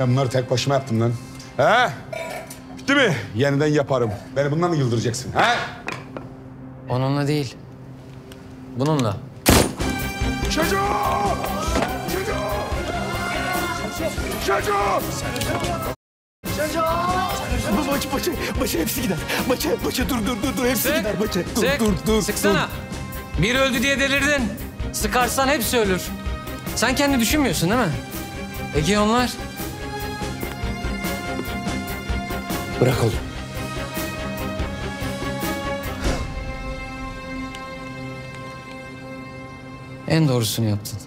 Ben bunları tek başıma yaptım lan. He? Bitti mi? Yeniden yaparım. Beni bundan mı yıldıracaksın? He? Onunla değil. Bununla. Çocuğum! Çocuğum! Şeco! Şeco! Maçı, maçı, maçı hepsi gider. Maçı, maçı dur dur dur dur hepsi Sık, gider maçı. Dur sık, dur dur. Sıksana. Bir öldü diye delirdin. Sıkarsan hepsi ölür. Sen kendi düşünmüyorsun değil mi? Peki onlar? Bırak oğlum. En doğrusunu yaptın.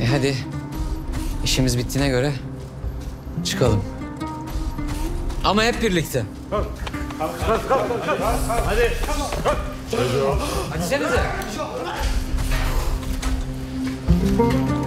E hadi. İşimiz bittiğine göre çıkalım. Ama hep birlikte. Hadi. Hadi senize. Oğlum!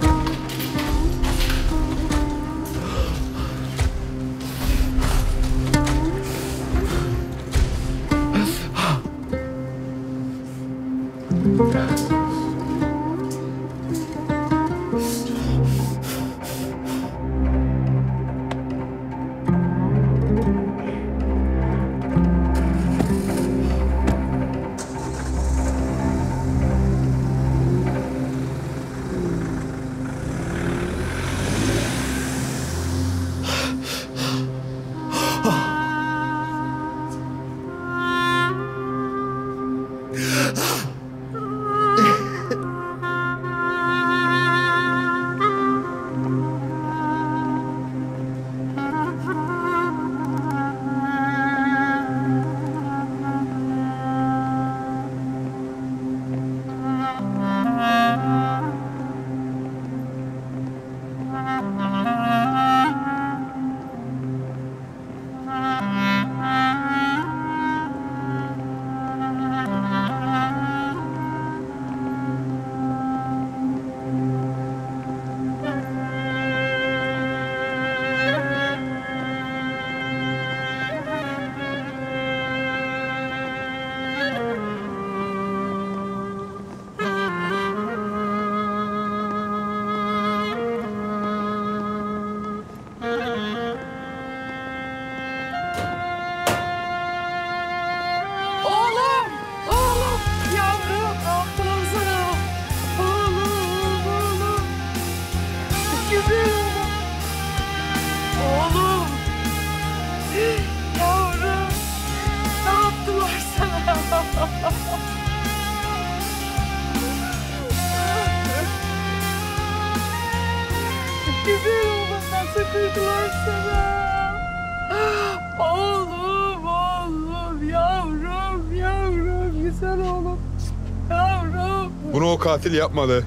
Katil yapmadı.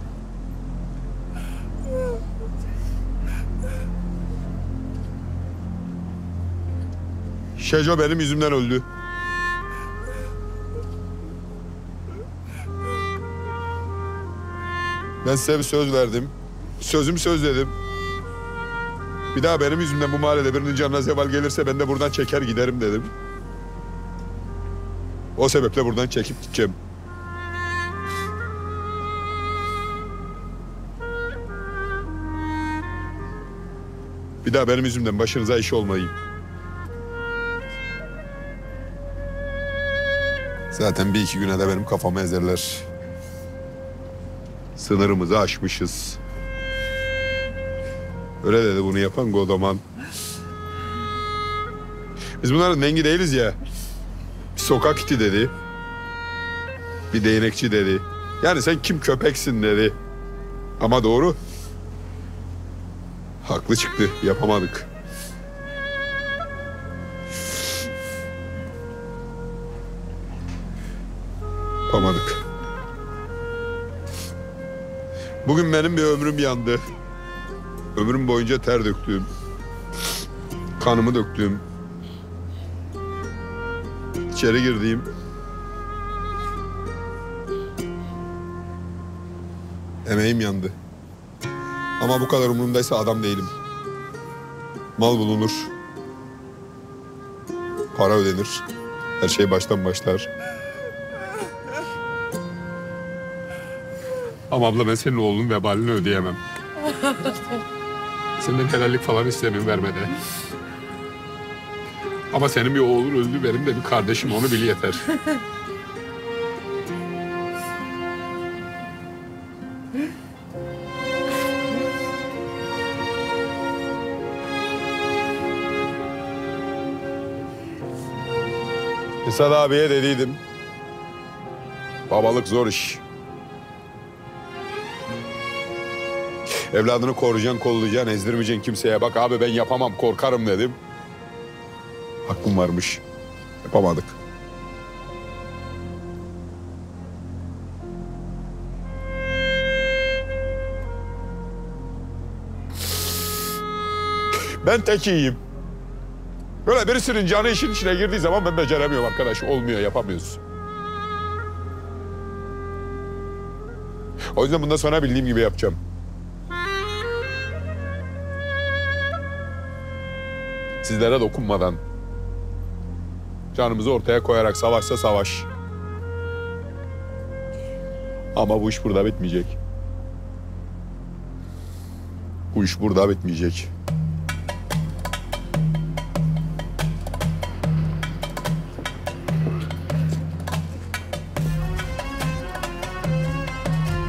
Şeco benim yüzümden öldü. Ben size bir söz verdim. Sözüm söz dedim. Bir daha benim yüzümden bu mahallede birinin canına zeval gelirse ben de buradan çeker giderim dedim. O sebeple buradan çekip gideceğim. Bir daha benim yüzümden başınıza iş olmayayım. Zaten bir iki güne de benim kafamı ezerler. Sınırımızı aşmışız. Öyle dedi bunu yapan Godoman. Biz bunların dengi değiliz ya. Bir sokak iti dedi. Bir değnekçi dedi. Yani sen kim köpeksin dedi. Ama doğru. Haklı çıktı. Yapamadık. Yapamadık. Bugün benim bir ömrüm yandı. Ömrüm boyunca ter döktüm. Kanımı döktüm. İçeri girdiğim. Emeğim yandı. Ama bu kadar umurumdaysa adam değilim. Mal bulunur. Para ödenir. Her şey baştan başlar. Ama abla ben senin oğlunun vebalini ödeyemem. Senden helallik falan istemiyorum vermede. Ama senin bir oğlun öldü, benim de bir kardeşim onu bil yeter. Esad abiye dediydim. Babalık zor iş. Evladını koruyacaksın, kollayacaksın, ezdirmeyeceksin kimseye. Bak abi ben yapamam, korkarım dedim. Hakkım varmış. Yapamadık. Ben tek iyiyim. Böyle birisinin canı işin içine girdiği zaman ben beceremiyorum arkadaş. Olmuyor, yapamıyoruz. O yüzden bundan sonra bildiğim gibi yapacağım. Sizlere dokunmadan, canımızı ortaya koyarak savaşsa savaş. Ama bu iş burada bitmeyecek. Bu iş burada bitmeyecek.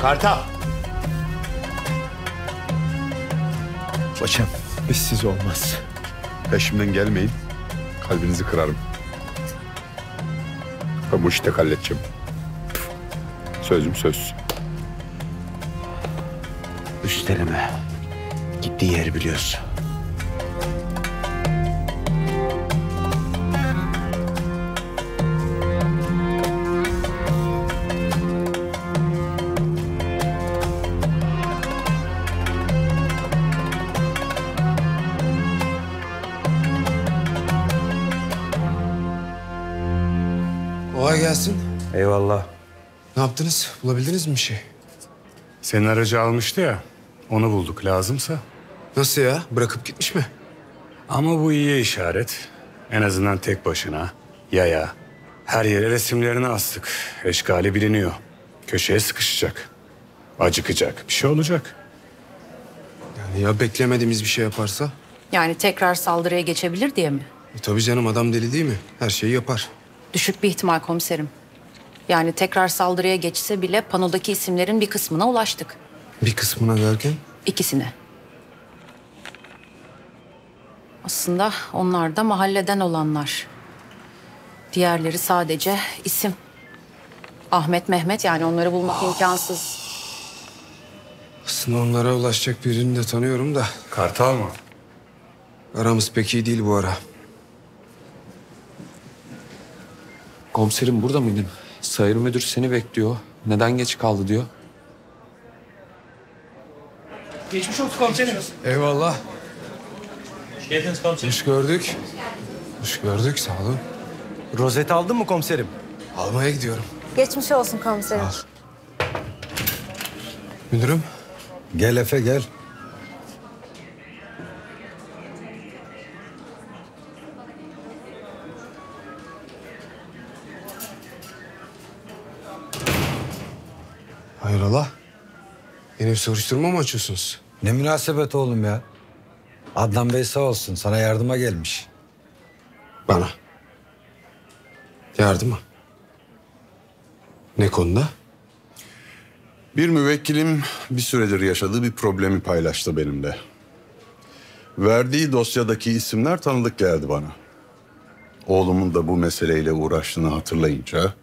Kartal. Paşam, bizsiz olmaz. Peşimden gelmeyin. Kalbinizi kırarım. Ben bu işi tek halledeceğim. Sözüm söz. Üsteleme. Gittiği yeri biliyorsun. Yaptınız? Bulabildiniz mi bir şey? Senin aracı almıştı ya. Onu bulduk lazımsa. Nasıl ya? Bırakıp gitmiş mi? Ama bu iyi işaret. En azından tek başına. Yaya. Her yere resimlerini astık. Eşkali biliniyor. Köşeye sıkışacak. Acıkacak. Bir şey olacak. Yani ya beklemediğimiz bir şey yaparsa? Yani tekrar saldırıya geçebilir diye mi? E, tabii canım adam deli değil mi? Her şeyi yapar. Düşük bir ihtimal komiserim. Yani tekrar saldırıya geçse bile panodaki isimlerin bir kısmına ulaştık. Bir kısmına derken? İkisine. Aslında onlar da mahalleden olanlar. Diğerleri sadece isim. Ahmet Mehmet yani onları bulmak imkansız. Aslında onlara ulaşacak birini de tanıyorum da. Kartal mı? Aramız pek iyi değil bu ara. Komiserim burada mıydın? Sayır müdür seni bekliyor. Neden geç kaldı diyor. Geçmiş olsun komiserim. Eyvallah. Hoş geldiniz komiserim. Hoş gördük. Hoş gördük sağ olun. Rozet aldın mı komiserim? Almaya gidiyorum. Geçmiş olsun komiserim. Müdürüm. Gel Efe gel. Yeni bir soruşturma mı açıyorsunuz? Ne münasebet oğlum ya. Adnan Bey sağ olsun sana yardıma gelmiş. Bana. Yardıma. Ne konuda? Bir müvekkilim bir süredir yaşadığı bir problemi paylaştı benimle. Verdiği dosyadaki isimler tanıdık geldi bana. Oğlumun da bu meseleyle uğraştığını hatırlayınca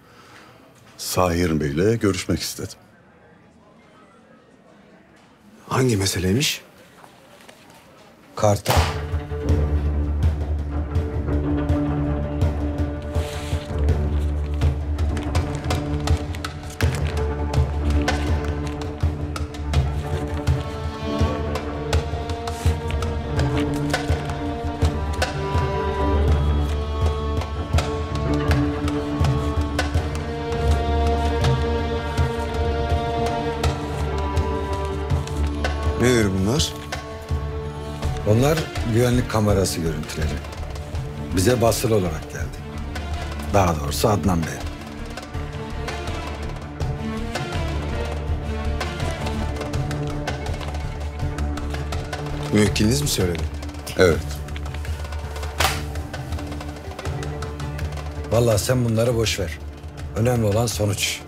Sahir Bey'le görüşmek istedim. Hangi meseleymiş? Kartal. Güvenlik kamerası görüntüleri. Bize basılı olarak geldi. Daha doğrusu Adnan Bey. Müvekkiliniz mi söyledi? Evet. Vallahi sen bunları boş ver. Önemli olan sonuç.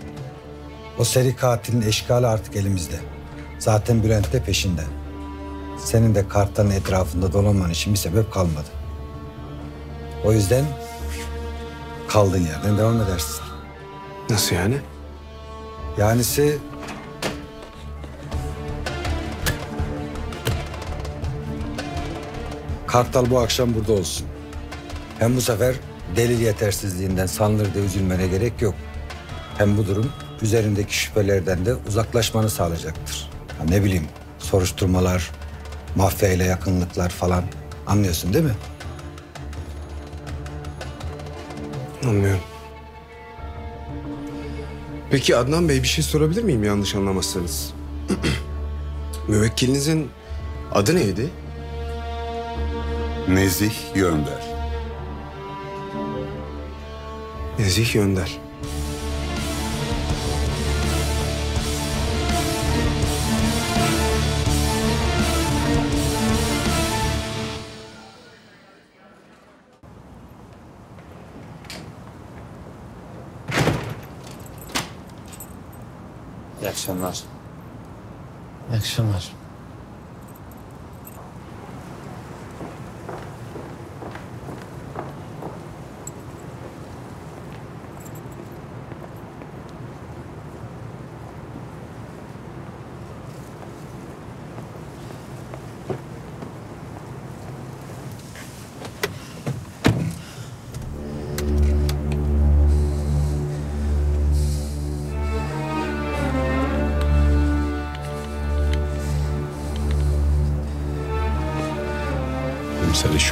O seri katilin eşkali artık elimizde. Zaten Bülent de peşinden. Senin de kartların etrafında dolanman için bir sebep kalmadı. O yüzden kaldığın yerden devam edersin. Nasıl yani? Yanisi Kartal bu akşam burada olsun. Hem bu sefer delil yetersizliğinden sanılır diye üzülmene gerek yok. Hem bu durum üzerindeki şüphelerden de uzaklaşmanı sağlayacaktır. Ha, ne bileyim soruşturmalar, mafya ile yakınlıklar falan anlıyorsun değil mi? Anlıyorum. Peki Adnan Bey bir şey sorabilir miyim yanlış anlamazsanız? Müvekkilinizin adı neydi? Nezih Yönder. Nezih Yönder. Akşamlar. İyi akşamlar.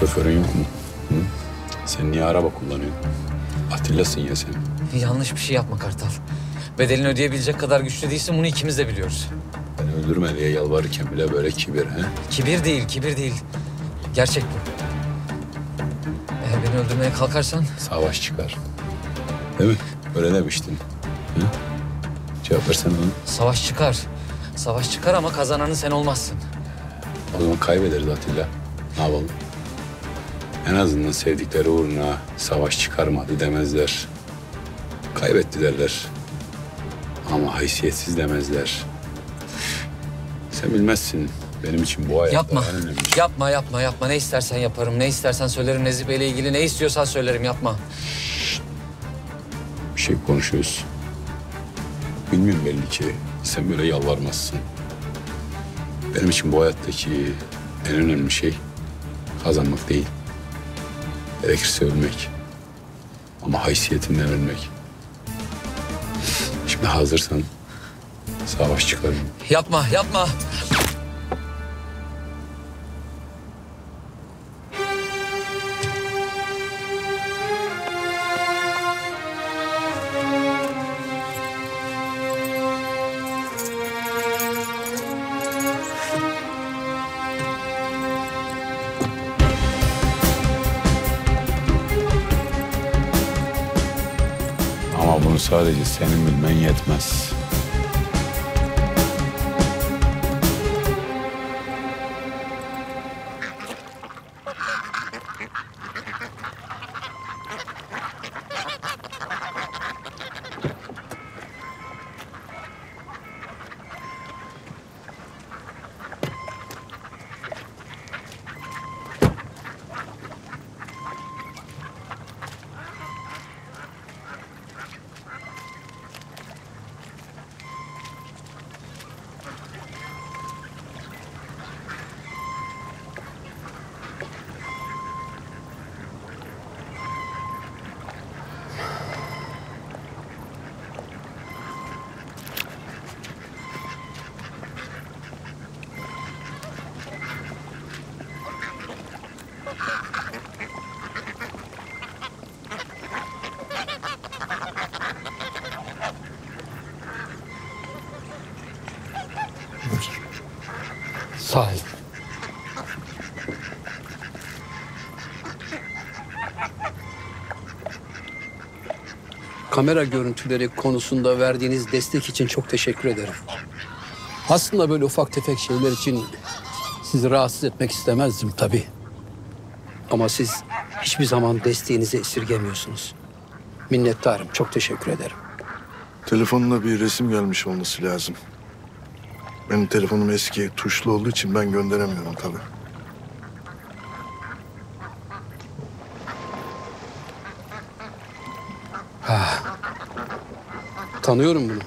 Şoförün yok mu? Hı? Sen niye araba kullanıyorsun? Atilla'sın ya sen. Yanlış bir şey yapma Kartal. Bedelini ödeyebilecek kadar güçlü değilsin bunu ikimiz de biliyoruz. Beni öldürme diye yalvarırken bile böyle kibir he? Kibir değil, kibir değil. Gerçek bu. Eğer beni öldürmeye kalkarsan Savaş çıkar. Değil mi? Öyle demiştin. Hı? Cevap versene bana. savaş çıkar. Savaş çıkar ama kazananın sen olmazsın. O zaman kaybederiz Atilla. Ne yapalım? En azından sevdikleri uğruna savaş çıkarmadı demezler. Kaybetti derler. Ama haysiyetsiz demezler. Sen bilmezsin. Benim için bu hayatta Yapma. en önemli Yapma, yapma, yapma. Ne istersen yaparım. Ne istersen söylerim. Nezih Bey'le ilgili ne istiyorsan söylerim. Yapma. bir şey konuşuyoruz. Bilmiyorum belli ki. Sen böyle yalvarmazsın. Benim için bu hayattaki en önemli şey kazanmak değil. Gerekirse ölmek. Ama haysiyetinden ölmek. Şimdi hazırsan savaş çıkarım. Yapma, yapma. Bilmen yetmez. Kamera görüntüleri konusunda verdiğiniz destek için çok teşekkür ederim. Aslında böyle ufak tefek şeyler için sizi rahatsız etmek istemezdim tabii. Ama siz hiçbir zaman desteğinizi esirgemiyorsunuz. Minnettarım, çok teşekkür ederim. Telefonuna bir resim gelmiş olması lazım. Benim telefonum eski, tuşlu olduğu için ben gönderemiyorum tabii. Tanıyorum bunu.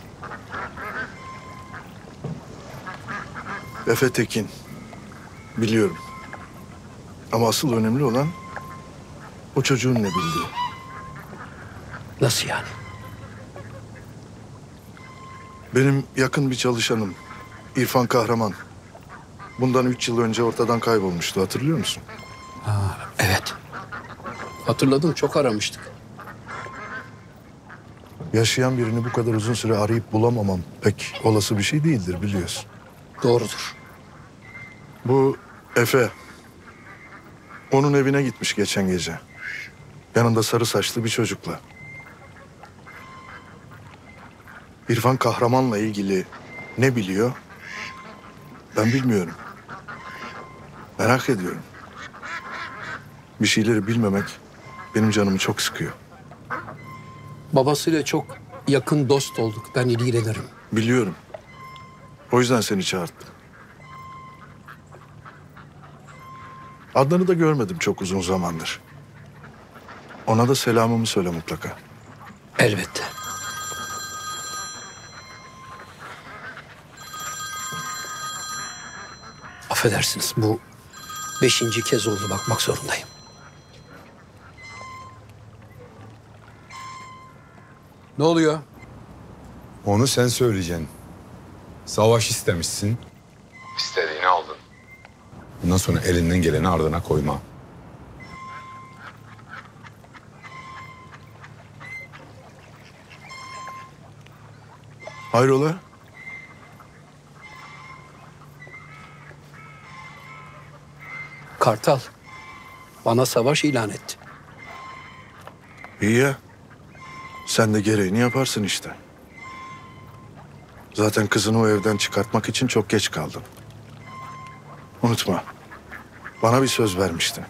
Efe Tekin. Biliyorum. Ama asıl önemli olan o çocuğun ne bildiği. Nasıl yani? Benim yakın bir çalışanım İrfan Kahraman. Bundan üç yıl önce ortadan kaybolmuştu hatırlıyor musun? Ha, evet. Hatırladım çok aramıştık. Yaşayan birini bu kadar uzun süre arayıp bulamamam pek olası bir şey değildir biliyorsun. Doğrudur. Bu Efe. Onun evine gitmiş geçen gece. Yanında sarı saçlı bir çocukla. İrfan Kahraman'la ilgili ne biliyor? Ben bilmiyorum. Merak ediyorum. Bir şeyleri bilmemek benim canımı çok sıkıyor. Babasıyla çok yakın dost olduk. Ben ilgilenirim. Biliyorum. O yüzden seni çağırdım. Adnan'ı da görmedim çok uzun zamandır. Ona da selamımı söyle mutlaka. Elbette. Affedersiniz bu beşinci kez oldu bakmak zorundayım. Ne oluyor? Onu sen söyleyeceksin. Savaş istemişsin. İstediğini aldın. Bundan sonra elinden geleni ardına koyma. Hayrola? Kartal bana savaş ilan etti. İyi ya. Sen de gereğini yaparsın işte. Zaten kızını o evden çıkartmak için çok geç kaldın. Unutma. Bana bir söz vermiştin.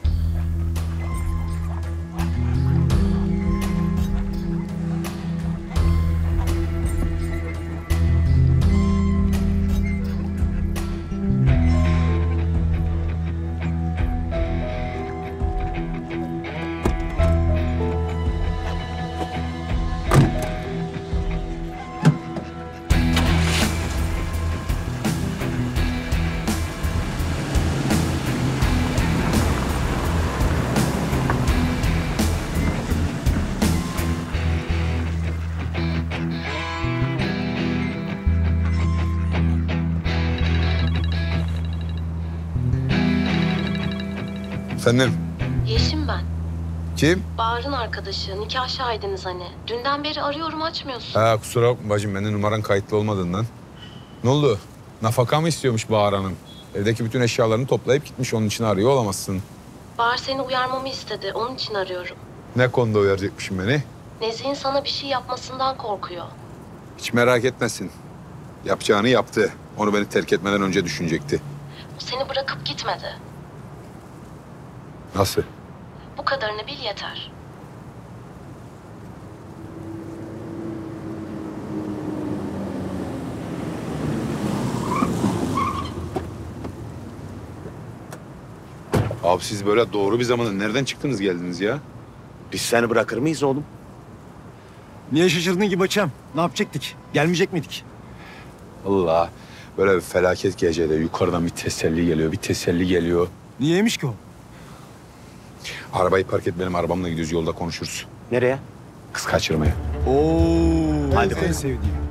Efendim? Yeşim ben. Kim? Bahar'ın arkadaşı. Nikah şahidiniz hani. Dünden beri arıyorum açmıyorsun. Ha kusura bakma bacım bende numaran kayıtlı olmadığından. Ne oldu? Nafaka mı istiyormuş Bahar Hanım? Evdeki bütün eşyalarını toplayıp gitmiş onun için arıyor olamazsın. Bahar seni uyarmamı istedi. Onun için arıyorum. Ne konuda uyaracakmışım beni? Nezih'in sana bir şey yapmasından korkuyor. Hiç merak etmesin. Yapacağını yaptı. Onu beni terk etmeden önce düşünecekti. Seni bırakıp gitmedi. Nasıl? Bu kadarını bil yeter. Abi siz böyle doğru bir zamanda nereden çıktınız geldiniz ya? Biz seni bırakır mıyız oğlum? Niye şaşırdın ki bacım? Ne yapacaktık? Gelmeyecek miydik? Allah. Böyle bir felaket gecede yukarıdan bir teselli geliyor, bir teselli geliyor. Niyeymiş ki o? Arabayı park et benim arabamla gidiyoruz yolda konuşuruz. Nereye? Kız kaçırmaya. Oo, Hadi en sevdiğim.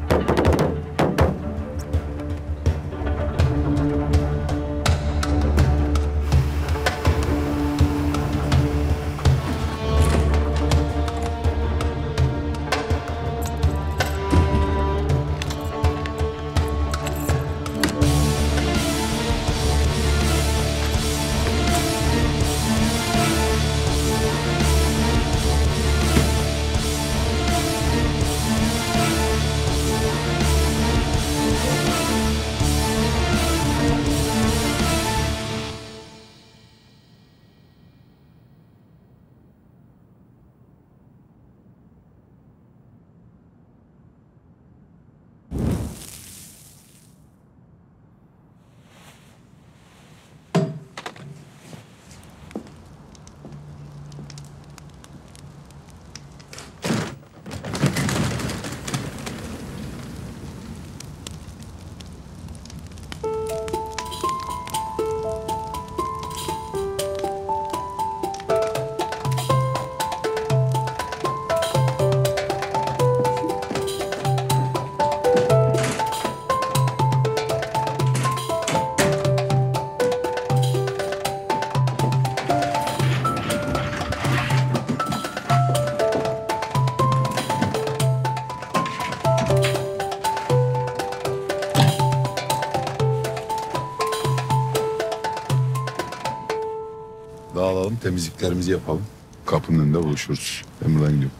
Temizliklerimizi yapalım. Kapının önünde buluşuruz. Ben buradan gidiyorum.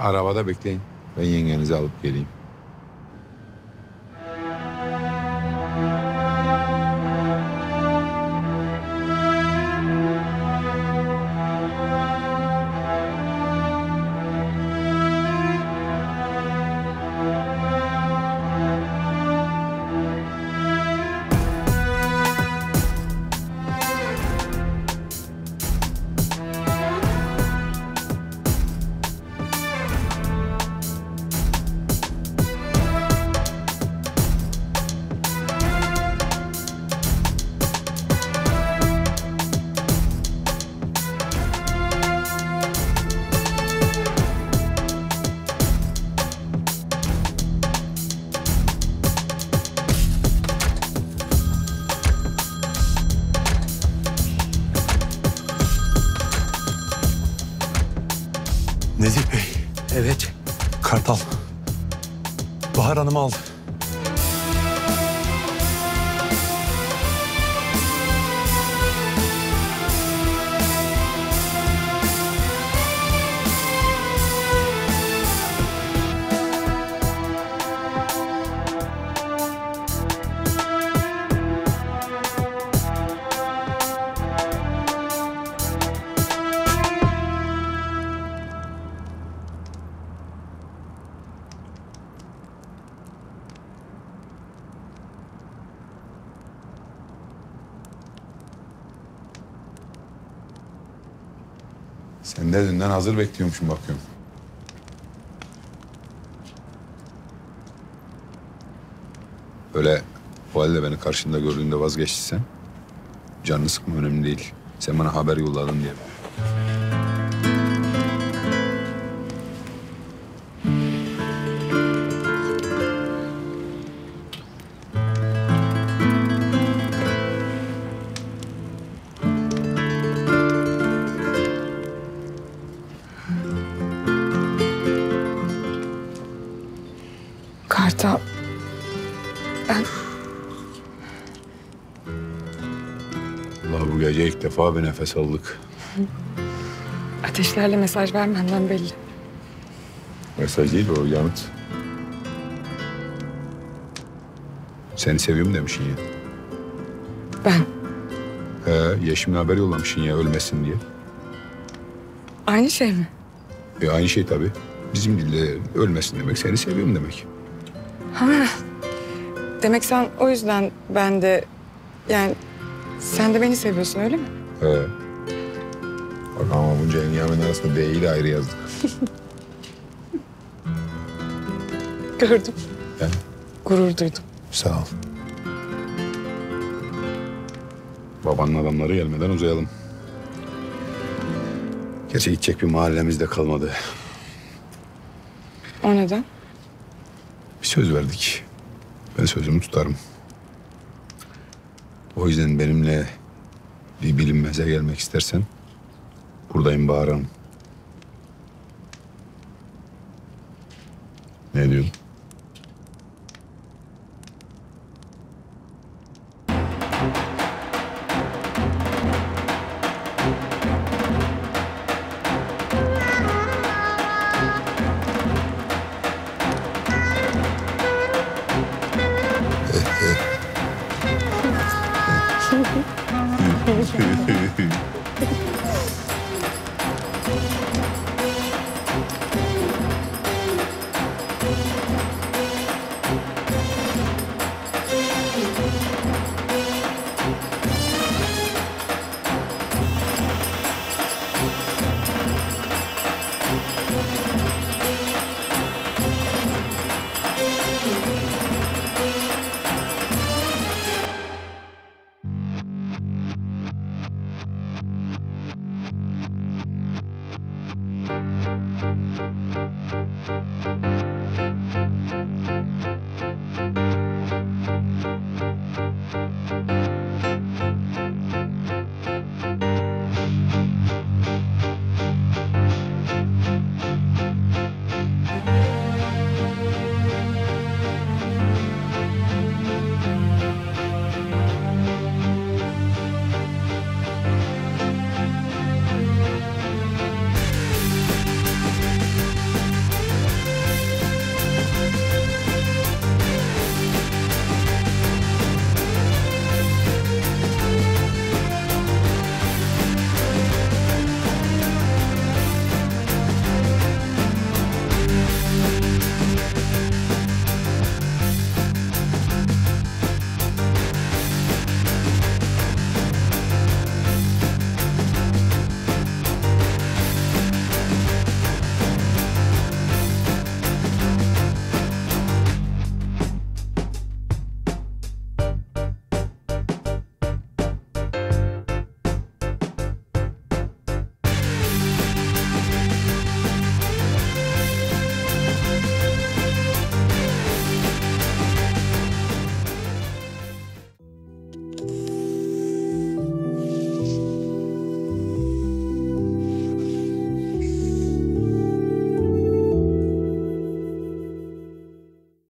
Arabada bekleyin. Ben yengenizi alıp geleyim. Hazır bekliyormuşum bakıyorum. Böyle bu halde beni karşında gördüğünde vazgeçtiysen canını sıkma önemli değil. Sen bana haber yolladın diye. Kartal. Ben Allah bu gece ilk defa bir nefes aldık. ateşlerle mesaj vermenden belli. Mesaj değil o yanıt. Seni seviyorum demişsin ya. Ben. He, Yeşim'le haber yollamışsın ya ölmesin diye. Aynı şey mi? E, aynı şey tabii. Bizim dilde ölmesin demek seni seviyorum demek. Ha. Demek sen o yüzden ben de yani sen de beni seviyorsun öyle mi? He. Bak ama bunca engamin arasında D'yi de ayrı yazdık. Gördüm. He. Gurur duydum. Sağ ol. Babanın adamları gelmeden uzayalım. Gerçi gidecek bir mahallemiz de kalmadı. O neden? Söz verdik. Ben sözümü tutarım. O yüzden benimle bir bilinmeze gelmek istersen buradayım Bahar Hanım. Ne diyorsun?